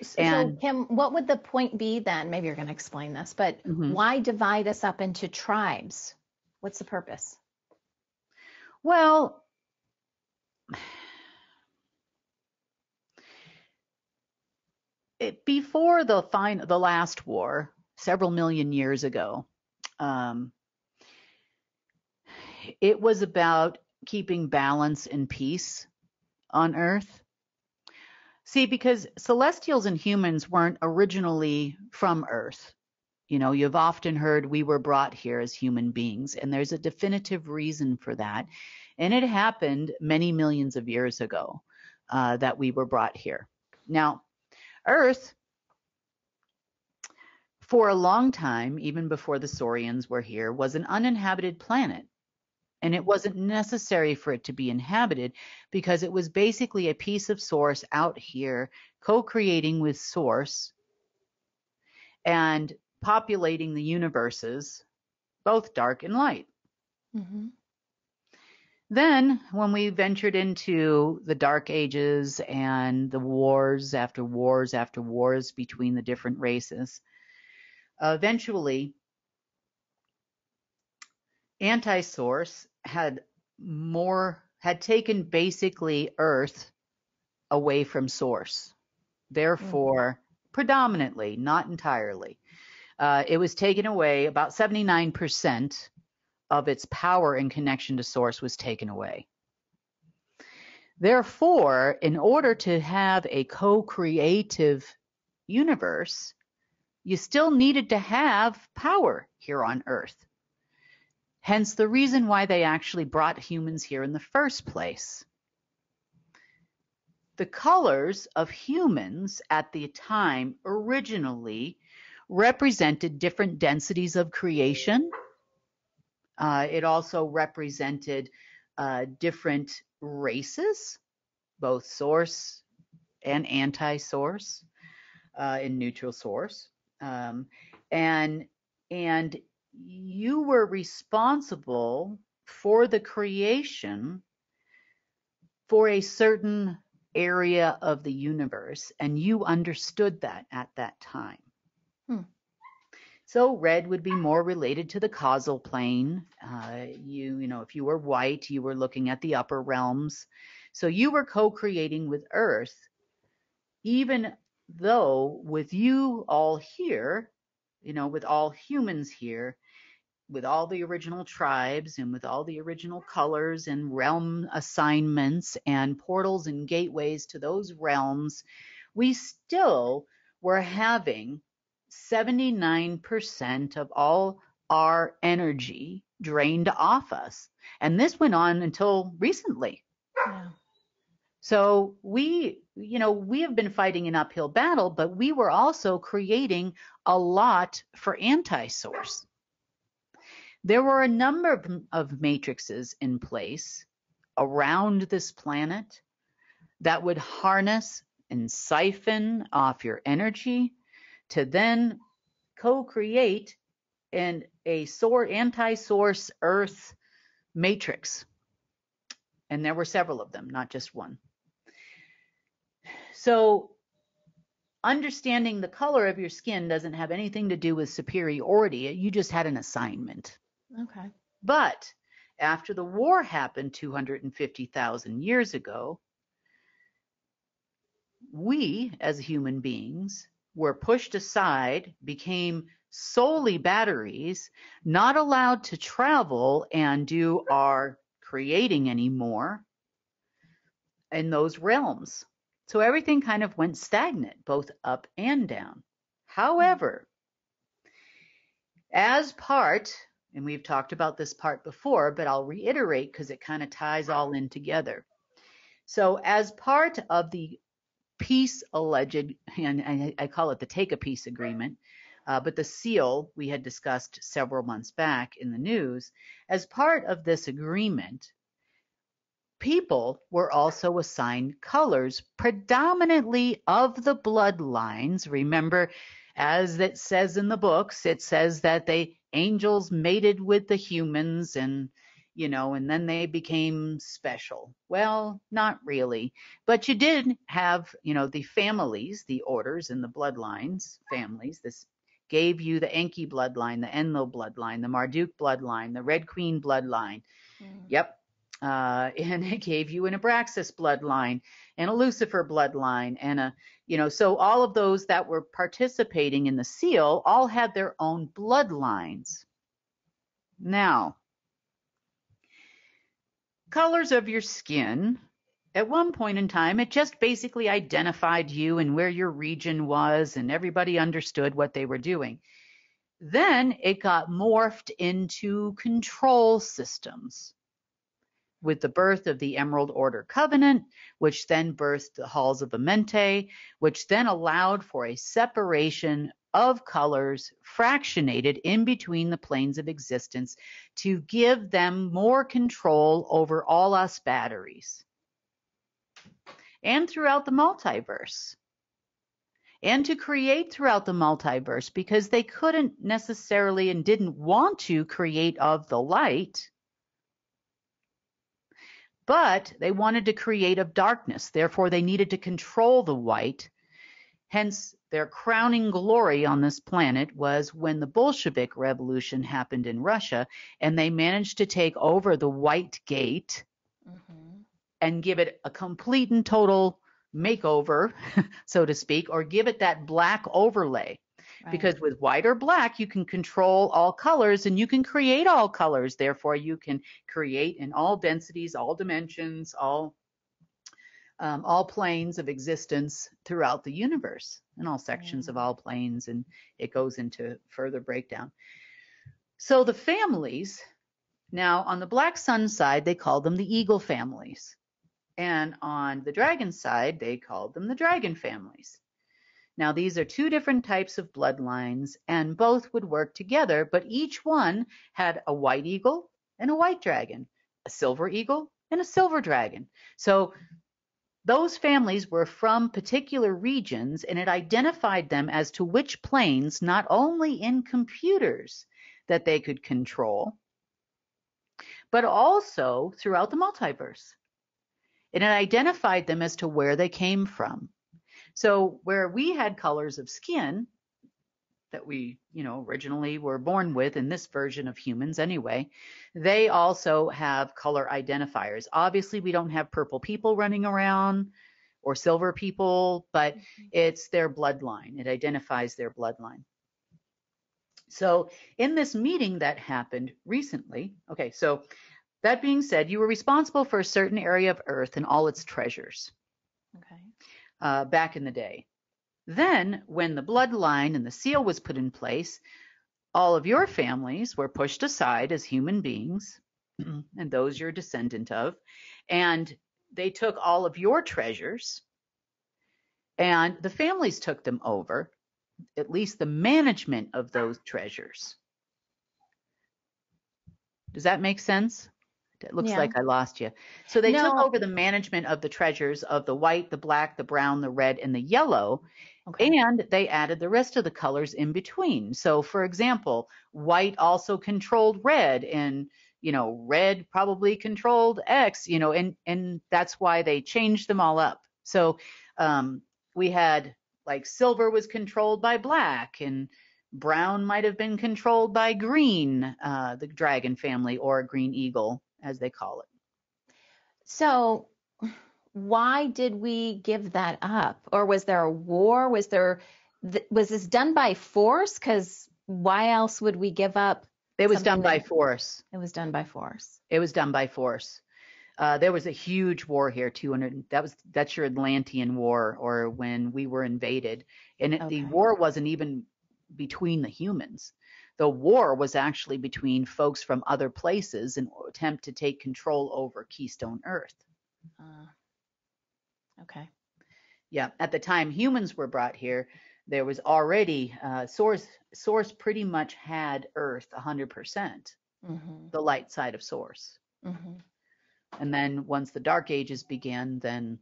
So, And- Kim, what would the point be then? Maybe you're going to explain this, but Mhm. why divide us up into tribes? What's the purpose? Well, it, before the fine, the last war, several million years ago, um, it was about keeping balance and peace on Earth. See, because celestials and humans weren't originally from Earth. You know, you've often heard we were brought here as human beings, and there's a definitive reason for that. And it happened many millions of years ago uh, that we were brought here. Now, Earth, for a long time, even before the Saurians were here, was an uninhabited planet. And it wasn't necessary for it to be inhabited because it was basically a piece of source out here co creating with source and populating the universes, both dark and light. Mm-hmm. Then, when we ventured into the dark ages and the wars after wars after wars between the different races, uh, eventually, anti source had more, had taken basically Earth away from source. Therefore, predominantly, not entirely, uh, it was taken away about 79% of its power and connection to source was taken away. Therefore, in order to have a co creative universe, you still needed to have power here on Earth. Hence the reason why they actually brought humans here in the first place. The colors of humans at the time originally represented different densities of creation. Uh, it also represented uh, different races, both source and anti-source, uh, and neutral source, um, and and you were responsible for the creation for a certain area of the universe, and you understood that at that time. Hmm. So red would be more related to the causal plane. Uh, you, you know, if you were white, you were looking at the upper realms. So you were co-creating with Earth, even though with you all here, you know, with all humans here, with all the original tribes and with all the original colors and realm assignments and portals and gateways to those realms, we still were having 79% of all our energy drained off us. And this went on until recently. Yeah. So we, you know, we have been fighting an uphill battle, but we were also creating a lot for anti-source. There were a number of, matrices in place around this planet that would harness and siphon off your energy to then co-create in a anti-source earth matrix. And there were several of them, not just one. So understanding the color of your skin doesn't have anything to do with superiority. You just had an assignment. Okay. But after the war happened 250,000 years ago, we as human beings were pushed aside, became solely batteries, not allowed to travel and do our creating anymore in those realms. So everything kind of went stagnant, both up and down. Hmm. However, As part, and we've talked about this part before, but I'll reiterate because it kind of ties all in together. So, as part of the peace alleged, and I, call it the take a peace agreement, uh, but the seal we had discussed several months back in the news, as part of this agreement, people were also assigned colors predominantly of the bloodlines. Remember, as it says in the books, it says that the angels mated with the humans and you know, and then they became special. Well, not really. But you did have, you know, the families, the orders and the bloodlines, families. This gave you the Enki bloodline, the Enlil bloodline, the Marduk bloodline, the Red Queen bloodline. Mm. Yep. Uh, and it gave you an Abraxas bloodline and a Lucifer bloodline and a, you know, so all of those that were participating in the seal all had their own bloodlines. Now, colors of your skin. At one point in time, it just basically identified you and where your region was, and everybody understood what they were doing. Then it got morphed into control systems with the birth of the Emerald Order Covenant, which then birthed the Halls of Amenti, which then allowed for a separation of colors fractionated in between the planes of existence to give them more control over all us batteries. And throughout the multiverse. And to create throughout the multiverse because they couldn't necessarily and didn't want to create of the light but they wanted to create of darkness therefore they needed to control the white hence their crowning glory on this planet was when the Bolshevik Revolution happened in Russia and they managed to take over the White Gate mm-hmm. and give it a complete and total makeover, so to speak, or give it that black overlay. Right. Because with white or black, you can control all colors and you can create all colors. Therefore, you can create in all densities, all dimensions, all um, all planes of existence throughout the universe and all sections mm. of all planes, and it goes into further breakdown. So the families, now on the black sun side, they called them the eagle families. And on the dragon side, they called them the dragon families. Now, these are two different types of bloodlines, and both would work together, but each one had a white eagle and a white dragon, a silver eagle and a silver dragon. So those families were from particular regions and it identified them as to which planes, not only in computers that they could control, but also throughout the multiverse. And it identified them as to where they came from. So where we had colors of skin, that we, you know, originally were born with in this version of humans anyway, they also have color identifiers. Obviously, we don't have purple people running around or silver people, but mm-hmm. it's their bloodline. It identifies their bloodline. So, in this meeting that happened recently, okay, so that being said, you were responsible for a certain area of Earth and all its treasures. Okay. Uh, back in the day. Then, when the bloodline and the seal was put in place, all of your families were pushed aside as human beings, and those you're a descendant of, and they took all of your treasures, and the families took them over, at least the management of those treasures. Does that make sense? It looks yeah. like I lost you. So they no. took over the management of the treasures of the white, the black, the brown, the red, and the yellow, Okay. And they added the rest of the colors in between. So, for example, white also controlled red, and you know, red probably controlled X. You know, and and that's why they changed them all up. So um, we had like silver was controlled by black, and brown might have been controlled by green, uh, the dragon family, or green eagle, as they call it. So why did we give that up? Or was there a war? Was there was this done by force? Because why else would we give up? It was done by force. It was done by force. It was done by force. Uh, there was a huge war here. 200. That was that's your Atlantean War, or when we were invaded, and it, okay. the war wasn't even between the humans. The war was actually between folks from other places in attempt to take control over Keystone Earth. Uh, okay. Yeah, at the time humans were brought here, there was already uh, source source pretty much had Earth 100%, Mm-hmm. the light side of source. Mm-hmm. And then once the dark ages began, then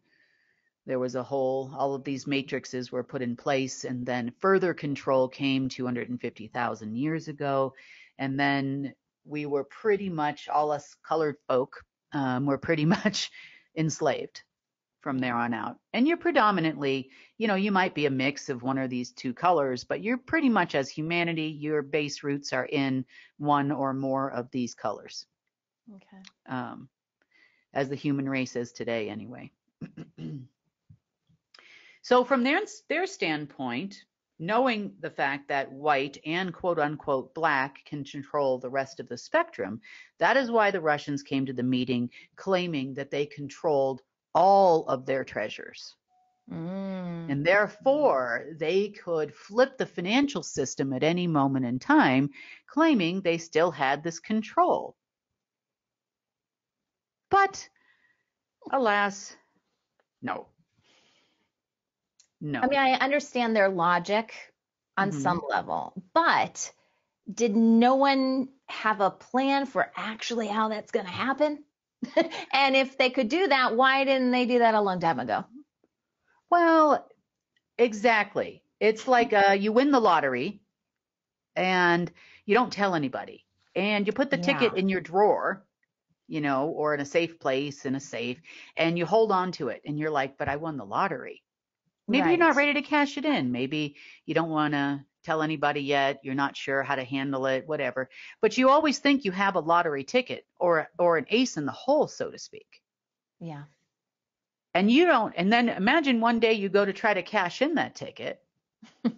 there was a whole all of these matrices were put in place and then further control came 250,000 years ago and then we were pretty much all us colored folk um, were pretty much enslaved from there on out. And you're predominantly, you know, you might be a mix of one of these two colors, but you're pretty much as humanity, your base roots are in one or more of these colors. Okay. Um, as the human race is today, anyway. so, from their, their standpoint, knowing the fact that white and quote unquote black can control the rest of the spectrum, that is why the Russians came to the meeting claiming that they controlled all of their treasures. Mm. And therefore, they could flip the financial system at any moment in time, claiming they still had this control. But alas, no. No. I mean, I understand their logic on Mhm. some level, but did no one have a plan for actually how that's going to happen? and if they could do that, why didn't they do that a long time ago? Well, exactly. It's like uh, you win the lottery and you don't tell anybody. And you put the ticket in your drawer, you know, or in a safe place in a safe, and you hold on to it. And you're like, but I won the lottery. Maybe you're not ready to cash it in. Maybe you don't want to tell anybody yet. You're not sure how to handle it, whatever. But you always think you have a lottery ticket or or an ace in the hole, so to speak. Yeah. And you don't. And then imagine one day you go to try to cash in that ticket, and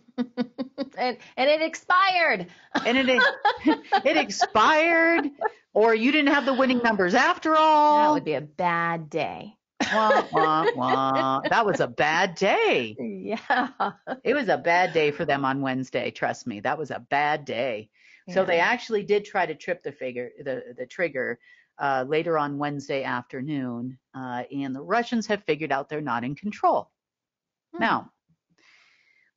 and it expired. and it it expired, or you didn't have the winning numbers after all. That would be a bad day. Wah, wah, wah. That was a bad day. Yeah. It was a bad day for them on Wednesday. Trust me, that was a bad day. So they actually did try to trip the figure, the the trigger, uh, later on Wednesday afternoon, uh, and the Russians have figured out they're not in control. Hmm. Now,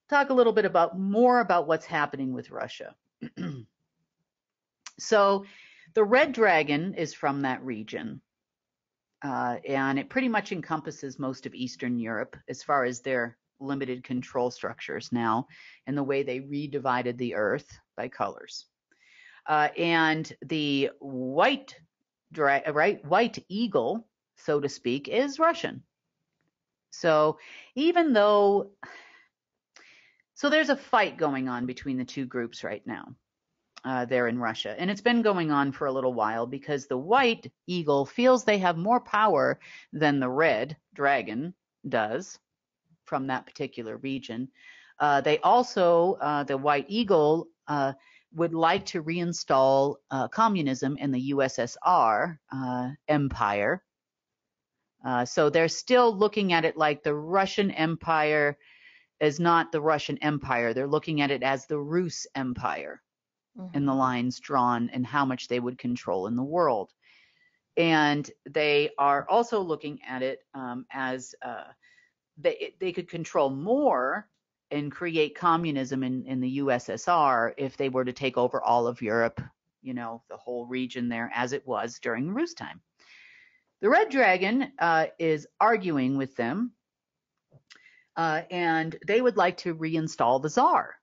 talk a little bit about more about what's happening with Russia. so, the Red Dragon is from that region. Uh, and it pretty much encompasses most of Eastern Europe as far as their limited control structures now and the way they redivided the earth by colors. Uh, and the white, dra- right, white eagle, so to speak, is Russian. So even though, so there's a fight going on between the two groups right now uh, there in Russia. And it's been going on for a little while because the white eagle feels they have more power than the red dragon does from that particular region. Uh, they also, uh, the white eagle, uh, would like to reinstall uh, communism in the USSR uh, empire. So they're still looking at it like the Russian Empire is not the Russian Empire. They're looking at it as the Rus Empire and the lines drawn and how much they would control in the world. And they are also looking at it um, as uh, they, they could control more and create communism in, in the USSR if they were to take over all of Europe, you know, the whole region there as it was during Rus time. The Red Dragon uh, is arguing with them, uh, and they would like to reinstall the Tsar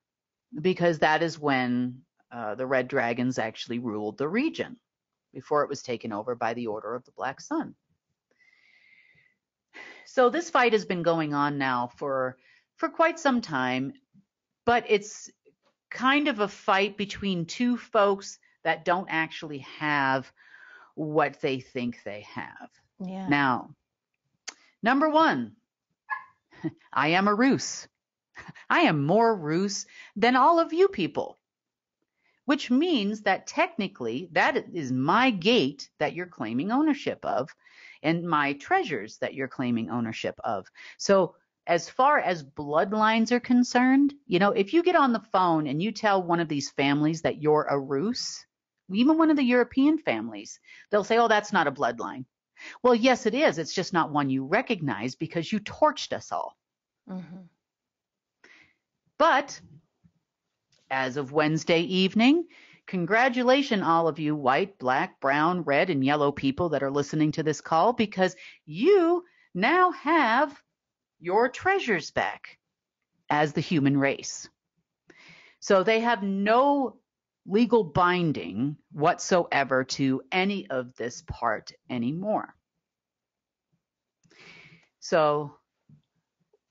because that is when uh, the Red Dragons actually ruled the region before it was taken over by the Order of the Black Sun. So this fight has been going on now for for quite some time, but it's kind of a fight between two folks that don't actually have what they think they have. Yeah. Now, number one, I am a Rus. I am more Rus than all of you people, which means that technically that is my gate that you're claiming ownership of and my treasures that you're claiming ownership of. So as far as bloodlines are concerned, you know, if you get on the phone and you tell one of these families that you're a Rus, even one of the European families, they'll say, oh, that's not a bloodline. Well, yes, it is. It's just not one you recognize because you torched us all. Mm-hmm. But as of Wednesday evening, congratulations, all of you white, black, brown, red, and yellow people that are listening to this call because you now have your treasures back as the human race. So they have no legal binding whatsoever to any of this part anymore. So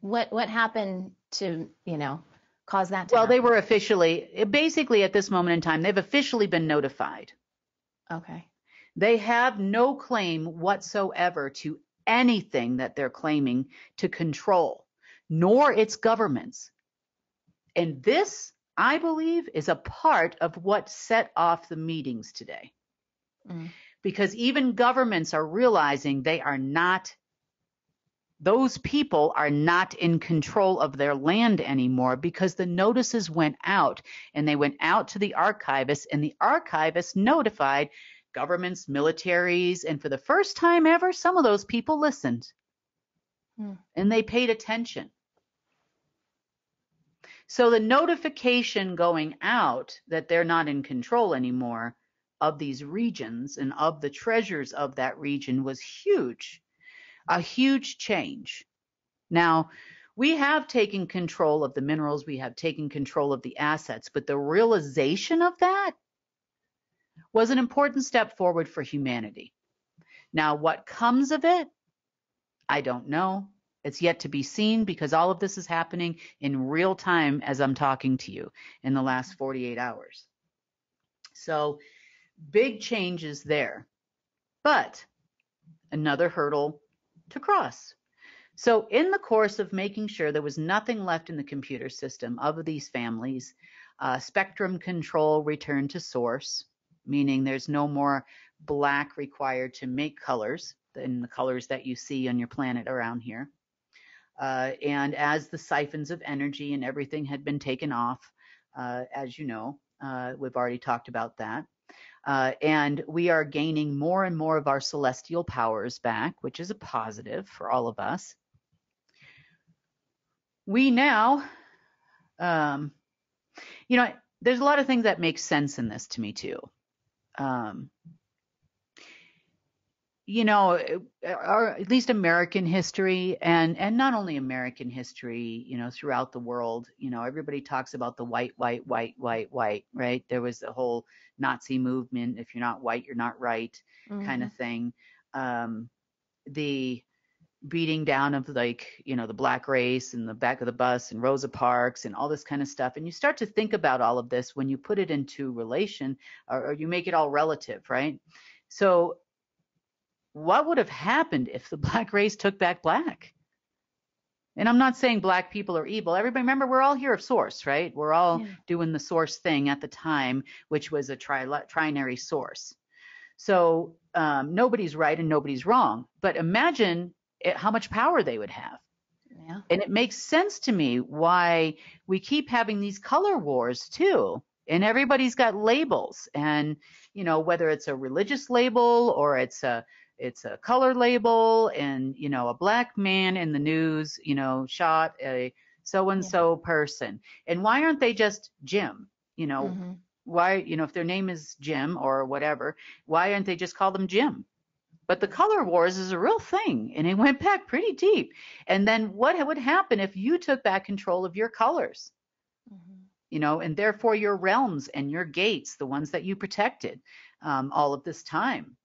what what happened to, you know, cause that to Well, happen? they were officially basically at this moment in time they've officially been notified. Okay. They have no claim whatsoever to anything that they're claiming to control, nor its governments. And this, I believe, is a part of what set off the meetings today. Mm. Because even governments are realizing they are not, those people are not in control of their land anymore because the notices went out and they went out to the archivists and the archivists notified governments, militaries, and for the first time ever, some of those people listened hmm. and they paid attention. So the notification going out that they're not in control anymore of these regions and of the treasures of that region was huge, a huge change. Now, we have taken control of the minerals, we have taken control of the assets, but the realization of that was an important step forward for humanity. Now, what comes of it? I don't know. It's yet to be seen because all of this is happening in real time as I'm talking to you in the last 48 hours. So, big changes there. But another hurdle to cross. So, in the course of making sure there was nothing left in the computer system of these families, uh, spectrum control returned to source meaning there's no more black required to make colors than the colors that you see on your planet around here. Uh, and as the siphons of energy and everything had been taken off, uh, as you know, uh, we've already talked about that. Uh, and we are gaining more and more of our celestial powers back, which is a positive for all of us. We now, um, you know, there's a lot of things that make sense in this to me too um, you know, or at least American history, and and not only American history, you know, throughout the world. You know, everybody talks about the white, white, white, white, white, right? There was the whole Nazi movement. If you're not white, you're not right, mm-hmm. kind of thing. Um, the beating down of like you know the black race and the back of the bus and Rosa Parks and all this kind of stuff and you start to think about all of this when you put it into relation or, or you make it all relative right so what would have happened if the black race took back black and I'm not saying black people are evil. Everybody remember we're all here of source, right? We're all yeah. doing the source thing at the time, which was a tri- trinary source. So um, nobody's right and nobody's wrong. But imagine it, how much power they would have. Yeah. And it makes sense to me why we keep having these color wars too. And everybody's got labels and you know whether it's a religious label or it's a it's a color label and you know a black man in the news, you know, shot a so and so person. And why aren't they just Jim? You know, mm-hmm. why you know if their name is Jim or whatever, why aren't they just call them Jim? But the color wars is a real thing, and it went back pretty deep. And then what would happen if you took back control of your colors? Mm-hmm. You know, and therefore your realms and your gates, the ones that you protected um, all of this time.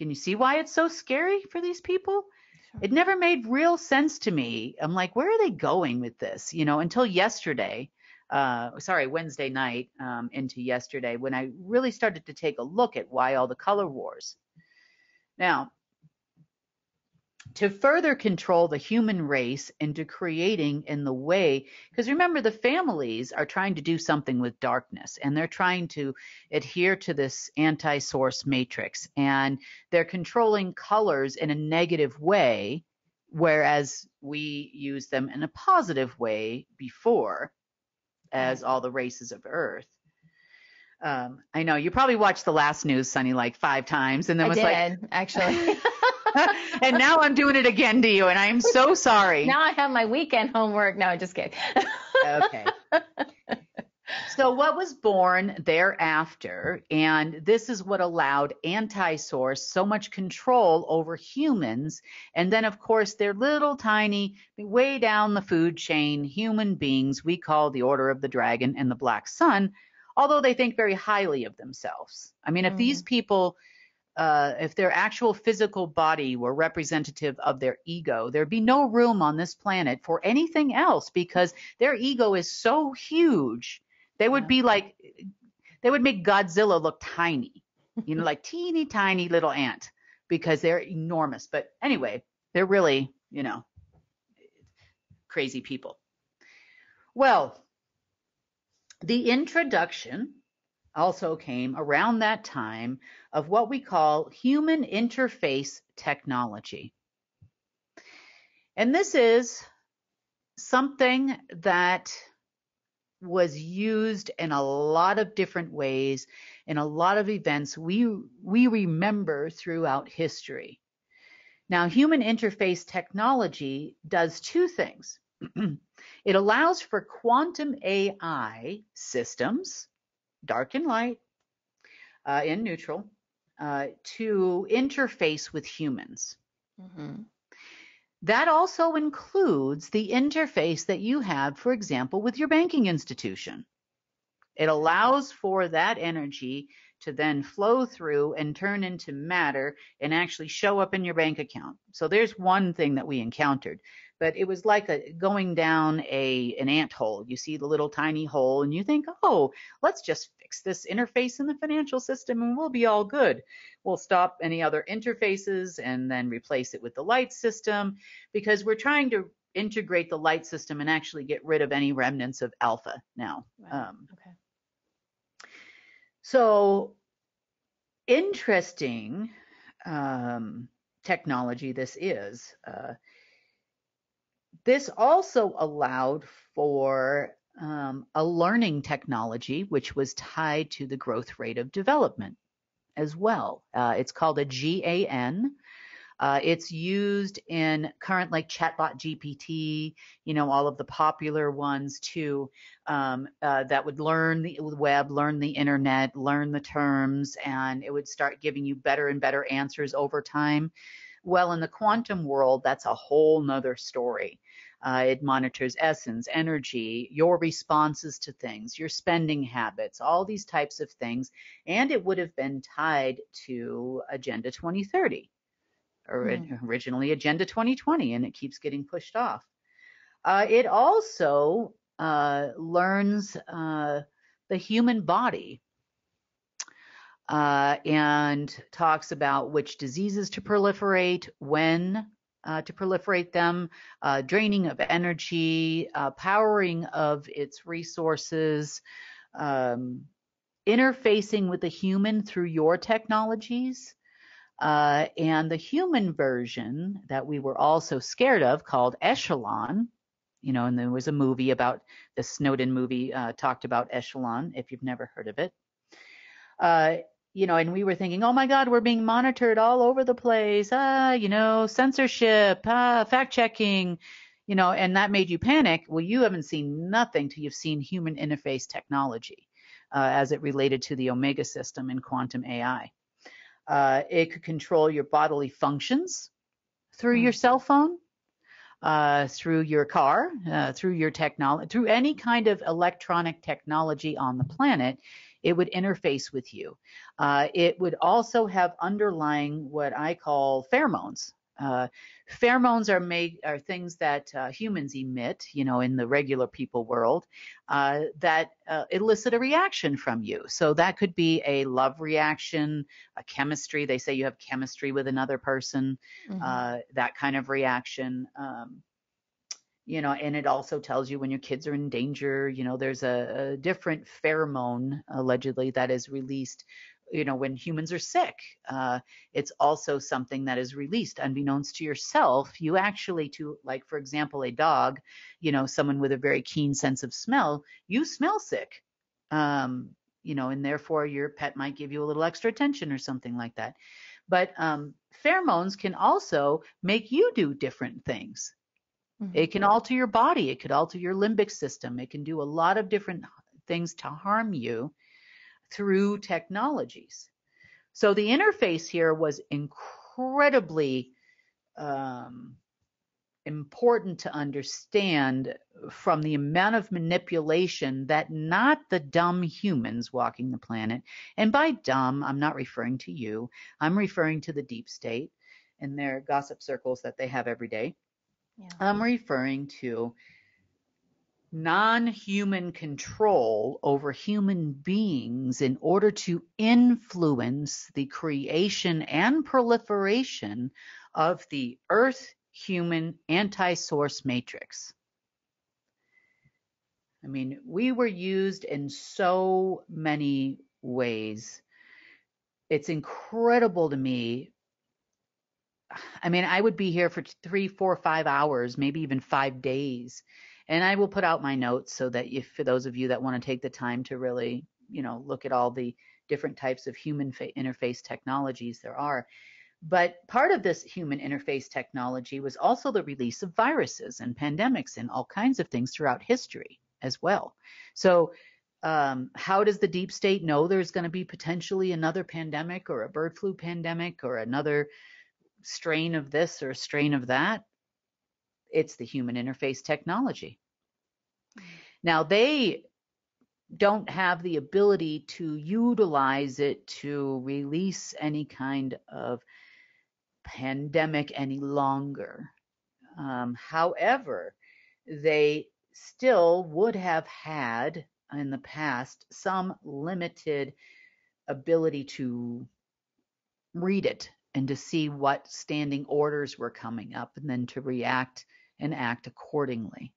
Can you see why it's so scary for these people? Sure. It never made real sense to me. I'm like, where are they going with this? You know, until yesterday. Uh, sorry, Wednesday night um, into yesterday, when I really started to take a look at why all the color wars. Now, to further control the human race into creating in the way, because remember, the families are trying to do something with darkness and they're trying to adhere to this anti source matrix and they're controlling colors in a negative way whereas we use them in a positive way before as all the races of Earth. Um, I know you probably watched the last news, Sunny, like five times, and then I was did, like, actually. and now I'm doing it again to you, and I'm so sorry. now I have my weekend homework. No, I just kidding. okay. So, what was born thereafter, and this is what allowed anti source so much control over humans. And then, of course, they're little tiny, way down the food chain human beings we call the Order of the Dragon and the Black Sun, although they think very highly of themselves. I mean, if mm-hmm. these people, uh, if their actual physical body were representative of their ego, there'd be no room on this planet for anything else because their ego is so huge they would be like, they would make Godzilla look tiny, you know, like teeny tiny little ant because they're enormous. But anyway, they're really, you know, crazy people. Well, the introduction also came around that time of what we call human interface technology. And this is something that was used in a lot of different ways in a lot of events we we remember throughout history. Now, human interface technology does two things. it allows for quantum AI systems, dark and light, uh, in neutral, uh, to interface with humans. Mm-hmm. That also includes the interface that you have, for example, with your banking institution. It allows for that energy to then flow through and turn into matter and actually show up in your bank account. So there's one thing that we encountered, but it was like a going down a an ant hole. You see the little tiny hole and you think, "Oh, let's just fix this interface in the financial system and we'll be all good." We'll stop any other interfaces and then replace it with the light system because we're trying to integrate the light system and actually get rid of any remnants of alpha now. Um, okay. So interesting um, technology this is. Uh, this also allowed for um, a learning technology which was tied to the growth rate of development as well. Uh, it's called a GAN. Uh, it's used in current like chatbot GPT, you know, all of the popular ones too, um, uh, that would learn the web, learn the internet, learn the terms, and it would start giving you better and better answers over time. Well, in the quantum world, that's a whole nother story. Uh, it monitors essence, energy, your responses to things, your spending habits, all these types of things. And it would have been tied to Agenda 2030, or mm. originally Agenda 2020, and it keeps getting pushed off. Uh, it also uh, learns uh, the human body uh, and talks about which diseases to proliferate, when uh, to proliferate them, uh, draining of energy, uh, powering of its resources, um, interfacing with the human through your technologies. Uh, and the human version that we were all so scared of called Echelon, you know, and there was a movie about the Snowden movie uh, talked about Echelon, if you've never heard of it. You know, and we were thinking, oh my God, we're being monitored all over the place. Ah, you know, censorship, ah, fact checking, you know, and that made you panic. Well, you haven't seen nothing till you've seen human interface technology uh, as it related to the Omega system in quantum AI. Uh, it could control your bodily functions through mm. your cell phone, uh, through your car, uh, through your technology, through any kind of electronic technology on the planet it would interface with you. Uh, it would also have underlying what I call pheromones. Uh, pheromones are made are things that uh, humans emit, you know, in the regular people world, uh, that uh, elicit a reaction from you. So that could be a love reaction, a chemistry. They say you have chemistry with another person, mm-hmm. Uh, that kind of reaction. Um, you know, and it also tells you when your kids are in danger. You know, there's a, a different pheromone allegedly that is released you know, when humans are sick, uh, it's also something that is released unbeknownst to yourself. You actually, to like, for example, a dog, you know, someone with a very keen sense of smell, you smell sick. Um, you know, and therefore your pet might give you a little extra attention or something like that. But um, pheromones can also make you do different things. Mm-hmm. It can alter your body. It could alter your limbic system. It can do a lot of different things to harm you through technologies. So the interface here was incredibly um, important to understand from the amount of manipulation that not the dumb humans walking the planet, and by dumb, I'm not referring to you, I'm referring to the deep state and their gossip circles that they have every day. Yeah. I'm referring to non-human control over human beings in order to influence the creation and proliferation of the earth human anti-source matrix. I mean, we were used in so many ways. It's incredible to me. I mean, I would be here for three, four, five hours, maybe even five days. And I will put out my notes so that if for those of you that want to take the time to really, you know, look at all the different types of human fa- interface technologies there are, but part of this human interface technology was also the release of viruses and pandemics and all kinds of things throughout history as well. So, um, how does the deep state know there's going to be potentially another pandemic or a bird flu pandemic or another strain of this or a strain of that? It's the human interface technology. Now, they don't have the ability to utilize it to release any kind of pandemic any longer. Um, however, they still would have had in the past some limited ability to read it and to see what standing orders were coming up and then to react and act accordingly.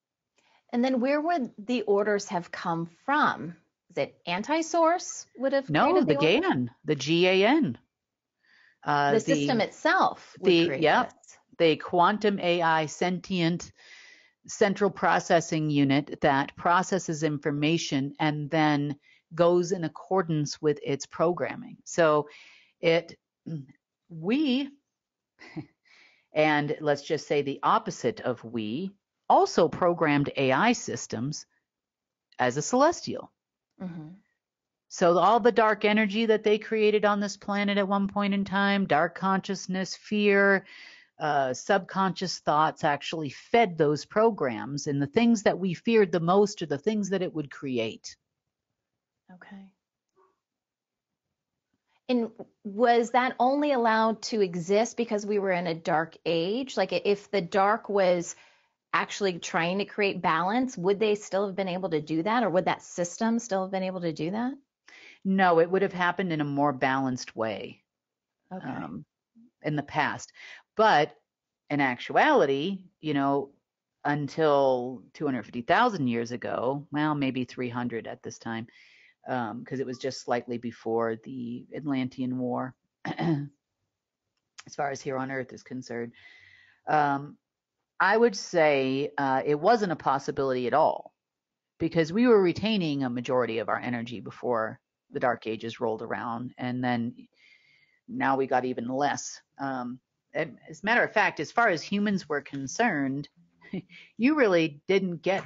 And then where would the orders have come from? Is it anti-source would have no the, the GAN, the GAN. Uh, the, the, system itself. the yep, the quantum AI sentient central processing unit that processes information and then goes in accordance with its programming. So it we and let's just say the opposite of we also programmed AI systems as a celestial. Mm-hmm. So all the dark energy that they created on this planet at one point in time, dark consciousness, fear, uh, subconscious thoughts actually fed those programs, and the things that we feared the most are the things that it would create. Okay. And was that only allowed to exist because we were in a dark age? Like if the dark was actually trying to create balance, would they still have been able to do that, or would that system still have been able to do that? No, it would have happened in a more balanced way okay. um, in the past. But in actuality, you know, until 250,000 years ago, well, maybe 300 at this time, because um, it was just slightly before the Atlantean War, as far as here on Earth is concerned. Um, I would say uh, it wasn't a possibility at all because we were retaining a majority of our energy before the dark ages rolled around and then now we got even less. Um, as a matter of fact as far as humans were concerned you really didn't get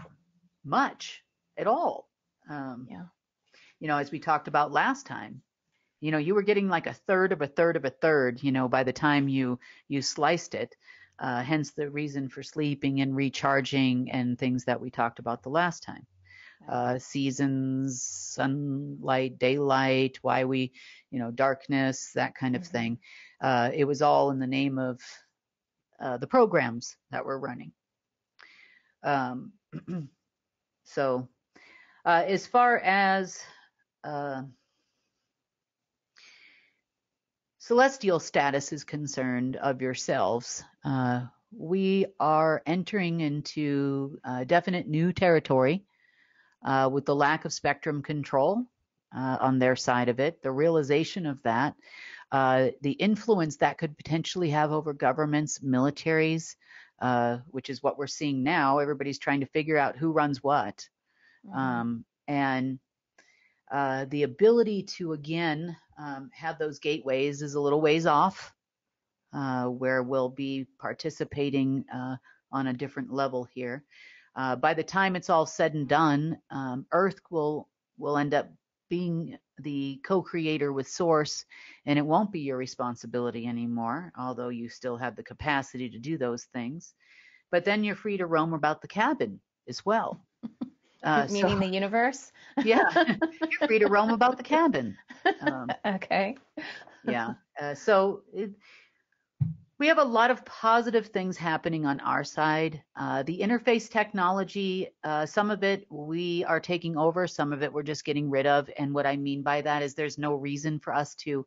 much at all. Um, yeah you know as we talked about last time you know you were getting like a third of a third of a third you know by the time you you sliced it uh, hence the reason for sleeping and recharging and things that we talked about the last time uh, seasons, sunlight, daylight, why we, you know, darkness, that kind of mm-hmm. thing. Uh, it was all in the name of uh, the programs that we're running. Um, so, uh, as far as uh, celestial status is concerned of yourselves, uh, we are entering into definite new territory uh, with the lack of spectrum control. uh, on their side of it, the realization of that, uh, the influence that could potentially have over governments, militaries, uh, which is what we're seeing now. Everybody's trying to figure out who runs what. Mm-hmm. Um, and uh, the ability to, again, um, have those gateways is a little ways off, uh, where we'll be participating uh, on a different level here. Uh, by the time it's all said and done, um, Earth will will end up being the co-creator with Source, and it won't be your responsibility anymore. Although you still have the capacity to do those things, but then you're free to roam about the cabin as well. Uh, Meaning so, the universe? yeah, you're free to roam about the cabin. Um, okay. yeah. Uh, so it, we have a lot of positive things happening on our side. Uh, the interface technology, uh, some of it we are taking over, some of it we're just getting rid of. And what I mean by that is there's no reason for us to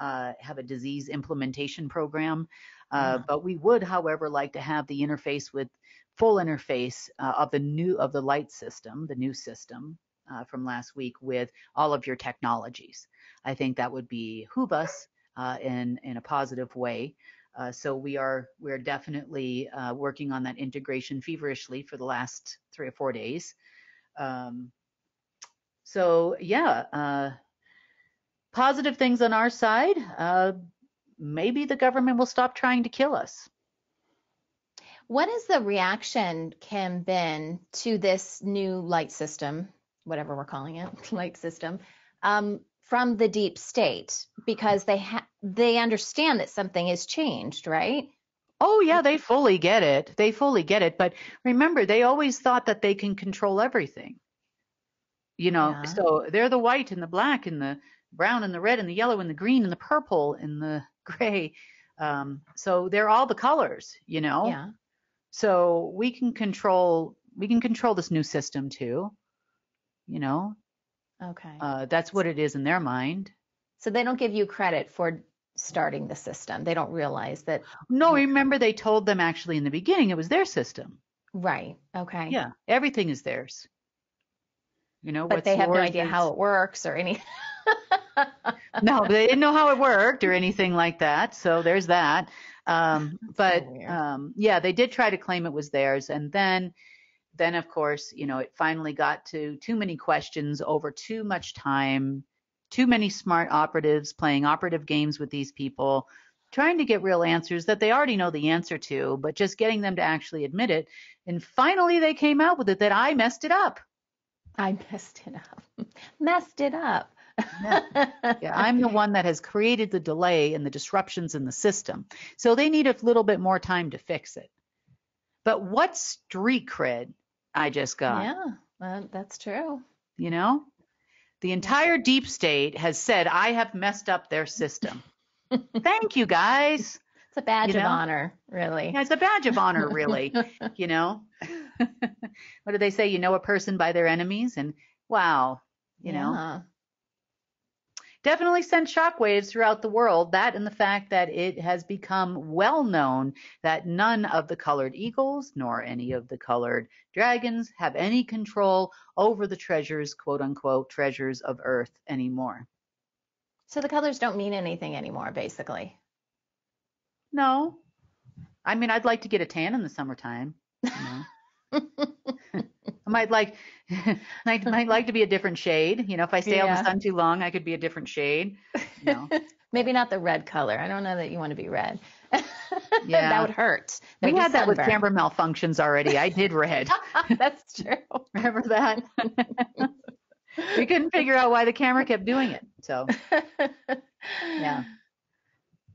uh, have a disease implementation program. Uh. But we would, however, like to have the interface with full interface uh, of the new of the light system, the new system uh, from last week with all of your technologies. I think that would be behoove us in in a positive way. Uh, so we are we are definitely uh, working on that integration feverishly for the last three or four days. Um, so yeah, uh, positive things on our side. Uh, maybe the government will stop trying to kill us. What has the reaction, Kim, been to this new light system, whatever we're calling it, light system? Um, from the deep state because they ha- they understand that something has changed, right? Oh yeah, they fully get it. They fully get it. But remember, they always thought that they can control everything. You know, yeah. so they're the white and the black and the brown and the red and the yellow and the green and the purple and the gray. Um, so they're all the colors, you know. Yeah. So we can control we can control this new system too. You know, Okay. Uh, that's what it is in their mind. So they don't give you credit for starting the system. They don't realize that. No, remember they told them actually in the beginning it was their system. Right. Okay. Yeah. Everything is theirs. You know, but they have no idea is... how it works or anything. no, they didn't know how it worked or anything like that. So there's that. Um, but so um, yeah, they did try to claim it was theirs, and then then of course, you know, it finally got to too many questions over too much time, too many smart operatives playing operative games with these people, trying to get real answers that they already know the answer to, but just getting them to actually admit it. And finally they came out with it that I messed it up. I messed it up. messed it up. Yeah. yeah, I'm the one that has created the delay and the disruptions in the system. So they need a little bit more time to fix it. But what street cred I just got. Yeah, well, that's true. You know, the entire deep state has said, I have messed up their system. Thank you, guys. It's a badge you know? of honor, really. Yeah, it's a badge of honor, really. you know, what do they say? You know a person by their enemies, and wow, you yeah. know, definitely sent shockwaves throughout the world. That and the fact that it has become well known that none of the colored eagles nor any of the colored dragons have any control over the treasures, quote unquote, treasures of Earth anymore. So the colors don't mean anything anymore, basically. No. I mean, I'd like to get a tan in the summertime. You know? I might like might, might like to be a different shade. You know, if I stay yeah. out in the sun too long, I could be a different shade. You know. Maybe not the red color. I don't know that you want to be red. yeah, that would hurt. That'd we had that with camera malfunctions already. I did red. That's true. Remember that? we couldn't figure out why the camera kept doing it. So, yeah.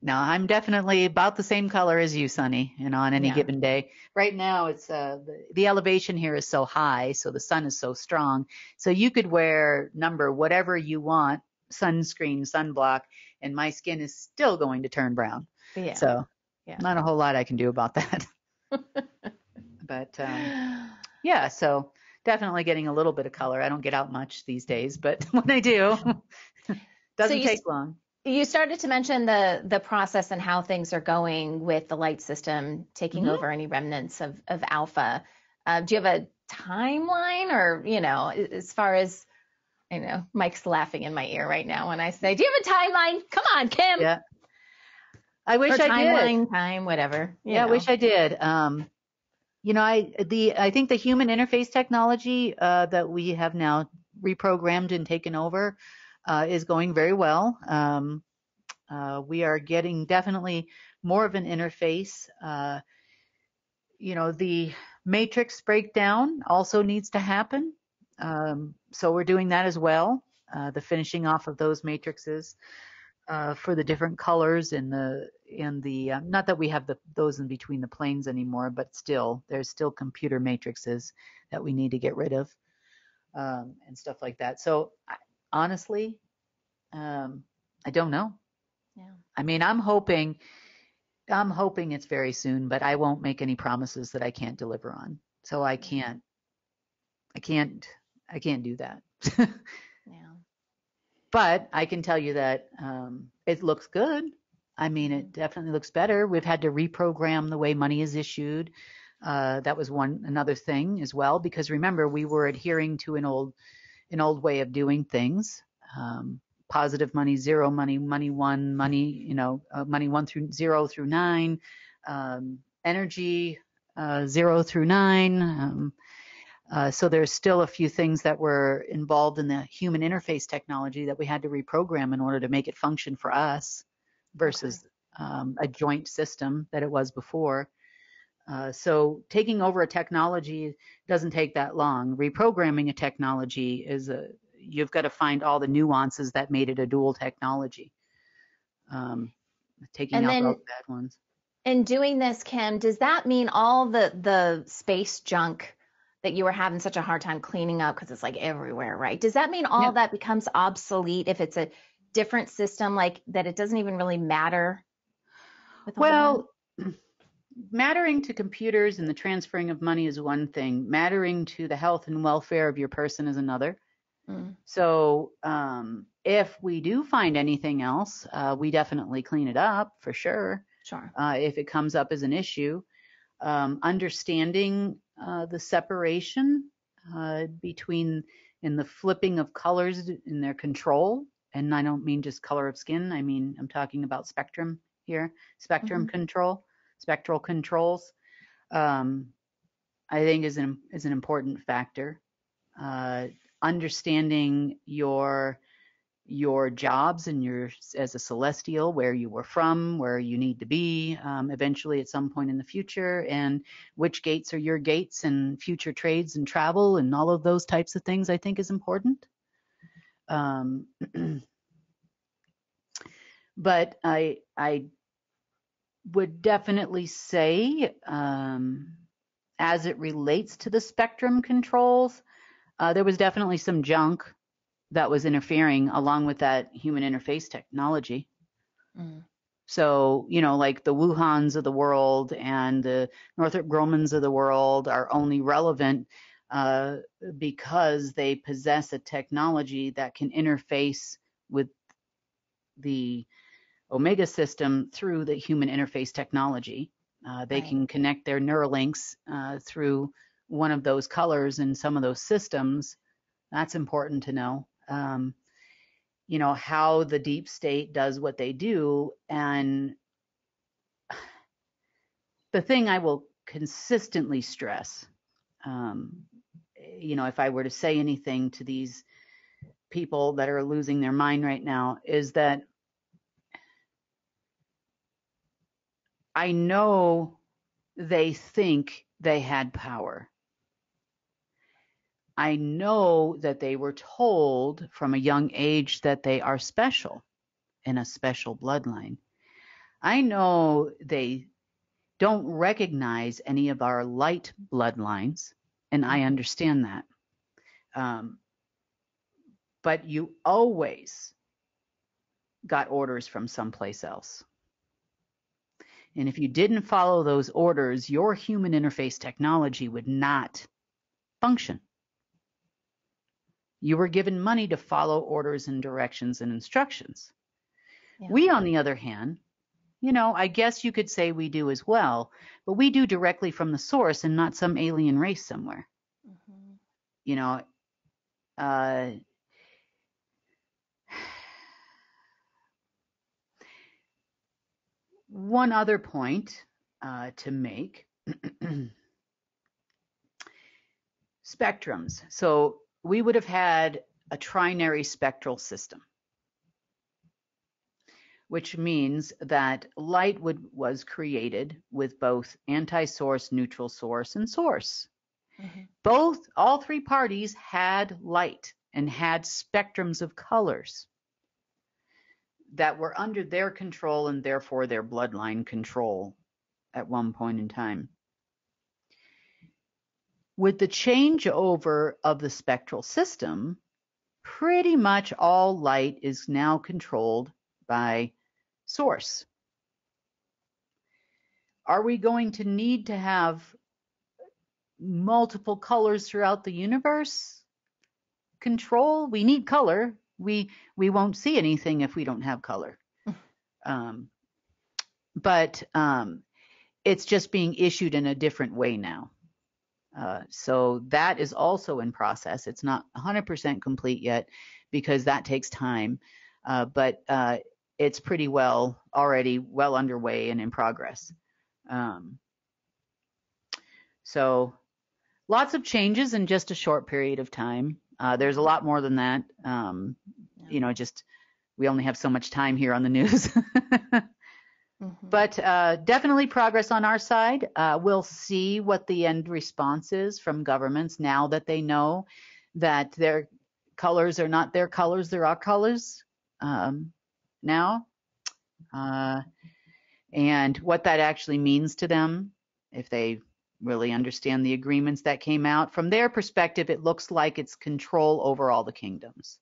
No, I'm definitely about the same color as you, Sunny, and on any yeah. given day. Right now, it's uh, the, elevation here is so high, so the sun is so strong. So you could wear number whatever you want, sunscreen, sunblock, and my skin is still going to turn brown. Yeah. So, yeah. not a whole lot I can do about that. but um, yeah, so definitely getting a little bit of color. I don't get out much these days, but when I do, doesn't so take long you started to mention the the process and how things are going with the light system taking mm-hmm. over any remnants of of alpha. Uh, do you have a timeline, or you know, as far as I know. Mike's laughing in my ear right now when I say, "Do you have a timeline? Come on, Kim." Yeah. I wish or I timeline, did. time, whatever. Yeah, I wish I did. Um, you know, I the I think the human interface technology uh, that we have now reprogrammed and taken over uh, is going very well. Um, uh, we are getting definitely more of an interface. Uh, you know, the matrix breakdown also needs to happen. Um, so we're doing that as well. Uh, the finishing off of those matrices uh, for the different colors and the and the uh, not that we have the those in between the planes anymore, but still there's still computer matrices that we need to get rid of um, and stuff like that. So honestly, um, I don't know. Yeah. I mean, I'm hoping I'm hoping it's very soon, but I won't make any promises that I can't deliver on. So I can't I can't I can't do that. Yeah. But I can tell you that um, it looks good. I mean, it definitely looks better. We've had to reprogram the way money is issued. Uh, that was one another thing as well, because remember we were adhering to an old an old way of doing things. Um, positive money, zero money, money one, money you know, uh, money one through zero through nine, um, energy uh, zero through nine. Um, uh, so there's still a few things that were involved in the human interface technology that we had to reprogram in order to make it function for us versus um, a joint system that it was before. Uh, so taking over a technology doesn't take that long. Reprogramming a technology is a you've got to find all the nuances that made it a dual technology. Um, taking And out then- all the bad ones. In doing this, Kim, does that mean all the the space junk that you were having such a hard time cleaning up because it's like everywhere, right? Does that mean all Yeah. that becomes obsolete if it's a different system, like that it doesn't even really matter? with all the Well, mattering to computers and the transferring of money is one thing. Mattering to the health and welfare of your person is another. Mm. So um, if we do find anything else, uh, we definitely clean it up for sure. Sure. Uh, if it comes up as an issue, um, understanding uh, the separation uh, between in the flipping of colors in their control, and I don't mean just color of skin. I mean I'm talking about spectrum here, spectrum Mhm. control, spectral controls. Um, I think is an is an important factor. Uh, understanding your your jobs and your as a celestial, where you were from, where you need to be um, eventually at some point in the future, and which gates are your gates and future trades and travel and all of those types of things. I think is important. Um, but I I would definitely say, um, as it relates to the spectrum controls, uh, there was definitely some junk that was interfering along with that human interface technology. Mm. So, you know, like the Wuhans of the world and the Northrop Grummans of the world are only relevant uh, because they possess a technology that can interface with the Omega system through the human interface technology. Uh, they Right. can connect their Neuralinks uh, through one of those colors in some of those systems. That's important to know. Um, you know, how the deep state does what they do. And the thing I will consistently stress, um, you know, if I were to say anything to these people that are losing their mind right now, is that I know they think they had power. I know that they were told from a young age that they are special in a special bloodline. I know they don't recognize any of our light bloodlines, and I understand that. Um, but you always got orders from someplace else. And if you didn't follow those orders, your human interface technology would not function. You were given money to follow orders and directions and instructions. Yeah. We, on the other hand, you know, I guess you could say we do as well, but we do directly from the source and not some alien race somewhere. Mhm. You know, uh, one other point uh, to make spectrums. So we would have had a trinary spectral system, which means that light would, was created with both anti-source, neutral source, and source. Mm-hmm. Both, all three parties had light and had spectrums of colors that were under their control and therefore their bloodline control at one point in time. With the changeover of the spectral system, pretty much all light is now controlled by source. Are we going to need to have multiple colors throughout the universe? Control? We need color. We we won't see anything if we don't have color. um, but um, it's just being issued in a different way now. Uh, so that is also in process. It's not 100% complete yet because that takes time, uh, but uh, it's pretty well already well underway and in progress. Um, so lots of changes in just a short period of time. Uh, there's a lot more than that. Um, you know, just we only have so much time here on the news. Mm-hmm. But uh, definitely progress on our side. Uh, we'll see what the end response is from governments now that they know that their colors are not their colors, they're our colors um, now. Uh, and what that actually means to them, if they really understand the agreements that came out. From their perspective, it looks like it's control over all the kingdoms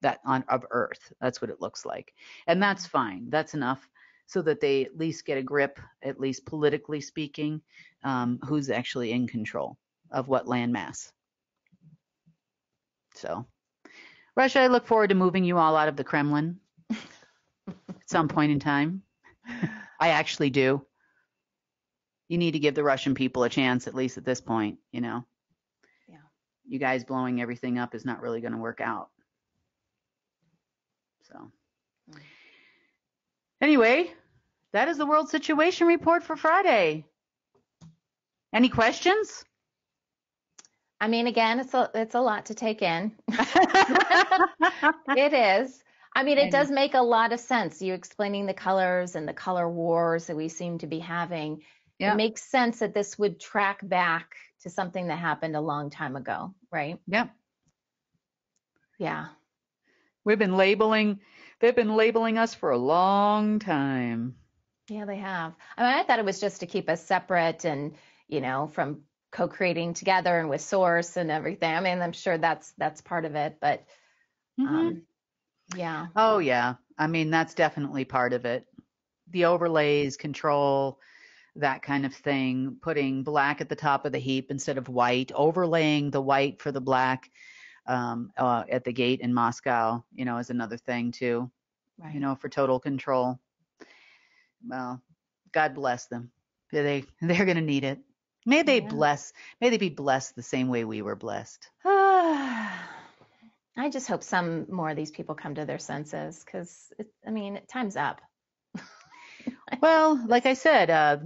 that on of Earth. That's what it looks like, and that's fine. That's enough so that they at least get a grip, at least politically speaking, um, who's actually in control of what landmass. So, Russia, I look forward to moving you all out of the Kremlin at some point in time. I actually do. You need to give the Russian people a chance, at least at this point, you know. Yeah. You guys blowing everything up is not really going to work out. So, mm. anyway, that is the World Situation Report for Friday. Any questions? I mean, again, it's a it's a lot to take in. it is. I mean, it does make a lot of sense. You explaining the colors and the color wars that we seem to be having. Yeah. It makes sense that this would track back to something that happened a long time ago, right? Yeah. Yeah. We've been labeling, they've been labeling us for a long time. Yeah, they have. I mean, I thought it was just to keep us separate and, you know, from co-creating together and with source and everything. I mean, I'm sure that's that's part of it, but mm-hmm. um, yeah. Oh yeah. I mean, that's definitely part of it. The overlays, control, that kind of thing, putting black at the top of the heap instead of white, overlaying the white for the black um, uh, at the gate in Moscow, you know, is another thing too. Right. You know, for total control well, God bless them. They they're going to need it. May they yeah. bless. May they be blessed the same way we were blessed. I just hope some more of these people come to their senses because I mean, time's up. well, like I said, uh,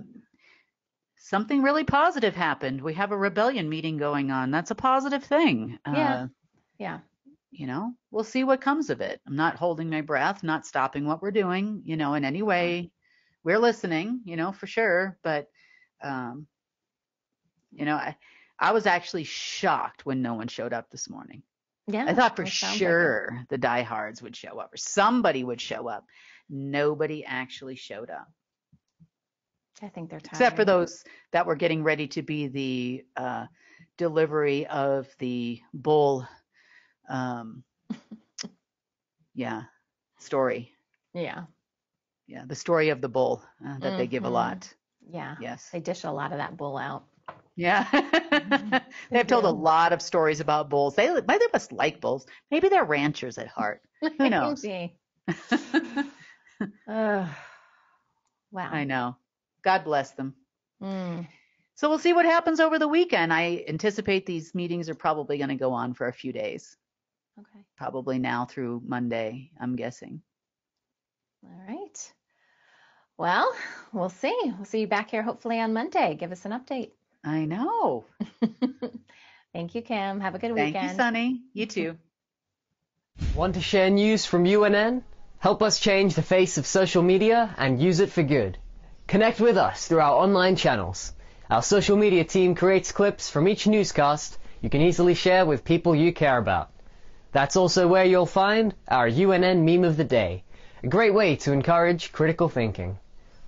something really positive happened. We have a rebellion meeting going on. That's a positive thing. Yeah. Uh, yeah. You know, we'll see what comes of it. I'm not holding my breath, not stopping what we're doing, you know, in any way we're listening, you know, for sure. But, um, you know, I, I was actually shocked when no one showed up this morning. Yeah. I thought for sure like the diehards would show up or somebody would show up. Nobody actually showed up. I think they're tired. Except for those that were getting ready to be the uh, delivery of the bull, um, yeah, story. Yeah yeah, the story of the bull uh, that mm-hmm. they give a mm-hmm. lot. Yeah. Yes. They dish a lot of that bull out. Yeah. They've told a lot of stories about bulls. They, they must like bulls. Maybe they're ranchers at heart. Who knows? uh, wow. I know. God bless them. Mm. So we'll see what happens over the weekend. I anticipate these meetings are probably going to go on for a few days. Okay. Probably now through Monday, I'm guessing. All right. Well, we'll see. We'll see you back here hopefully on Monday. Give us an update. I know. Thank you, Kim. Have a good Thank weekend. Thank you, Sunny. You too. Want to share news from UNN? Help us change the face of social media and use it for good. Connect with us through our online channels. Our social media team creates clips from each newscast you can easily share with people you care about. That's also where you'll find our UNN meme of the day, a great way to encourage critical thinking.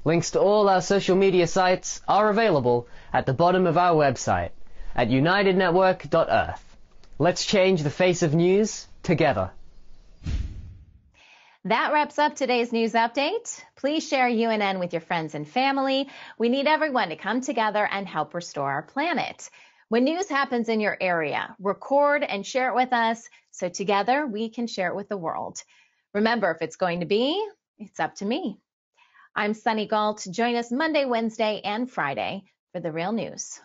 Links to all our social media sites are available at the bottom of our website at unitednetwork.earth. Let's change the face of news together. That wraps up today's news update. Please share UNN with your friends and family. We need everyone to come together and help restore our planet. When news happens in your area, record and share it with us so together we can share it with the world. Remember, if it's going to be, it's up to me. I'm Sunny Gault. Join us Monday, Wednesday, and Friday for the real news.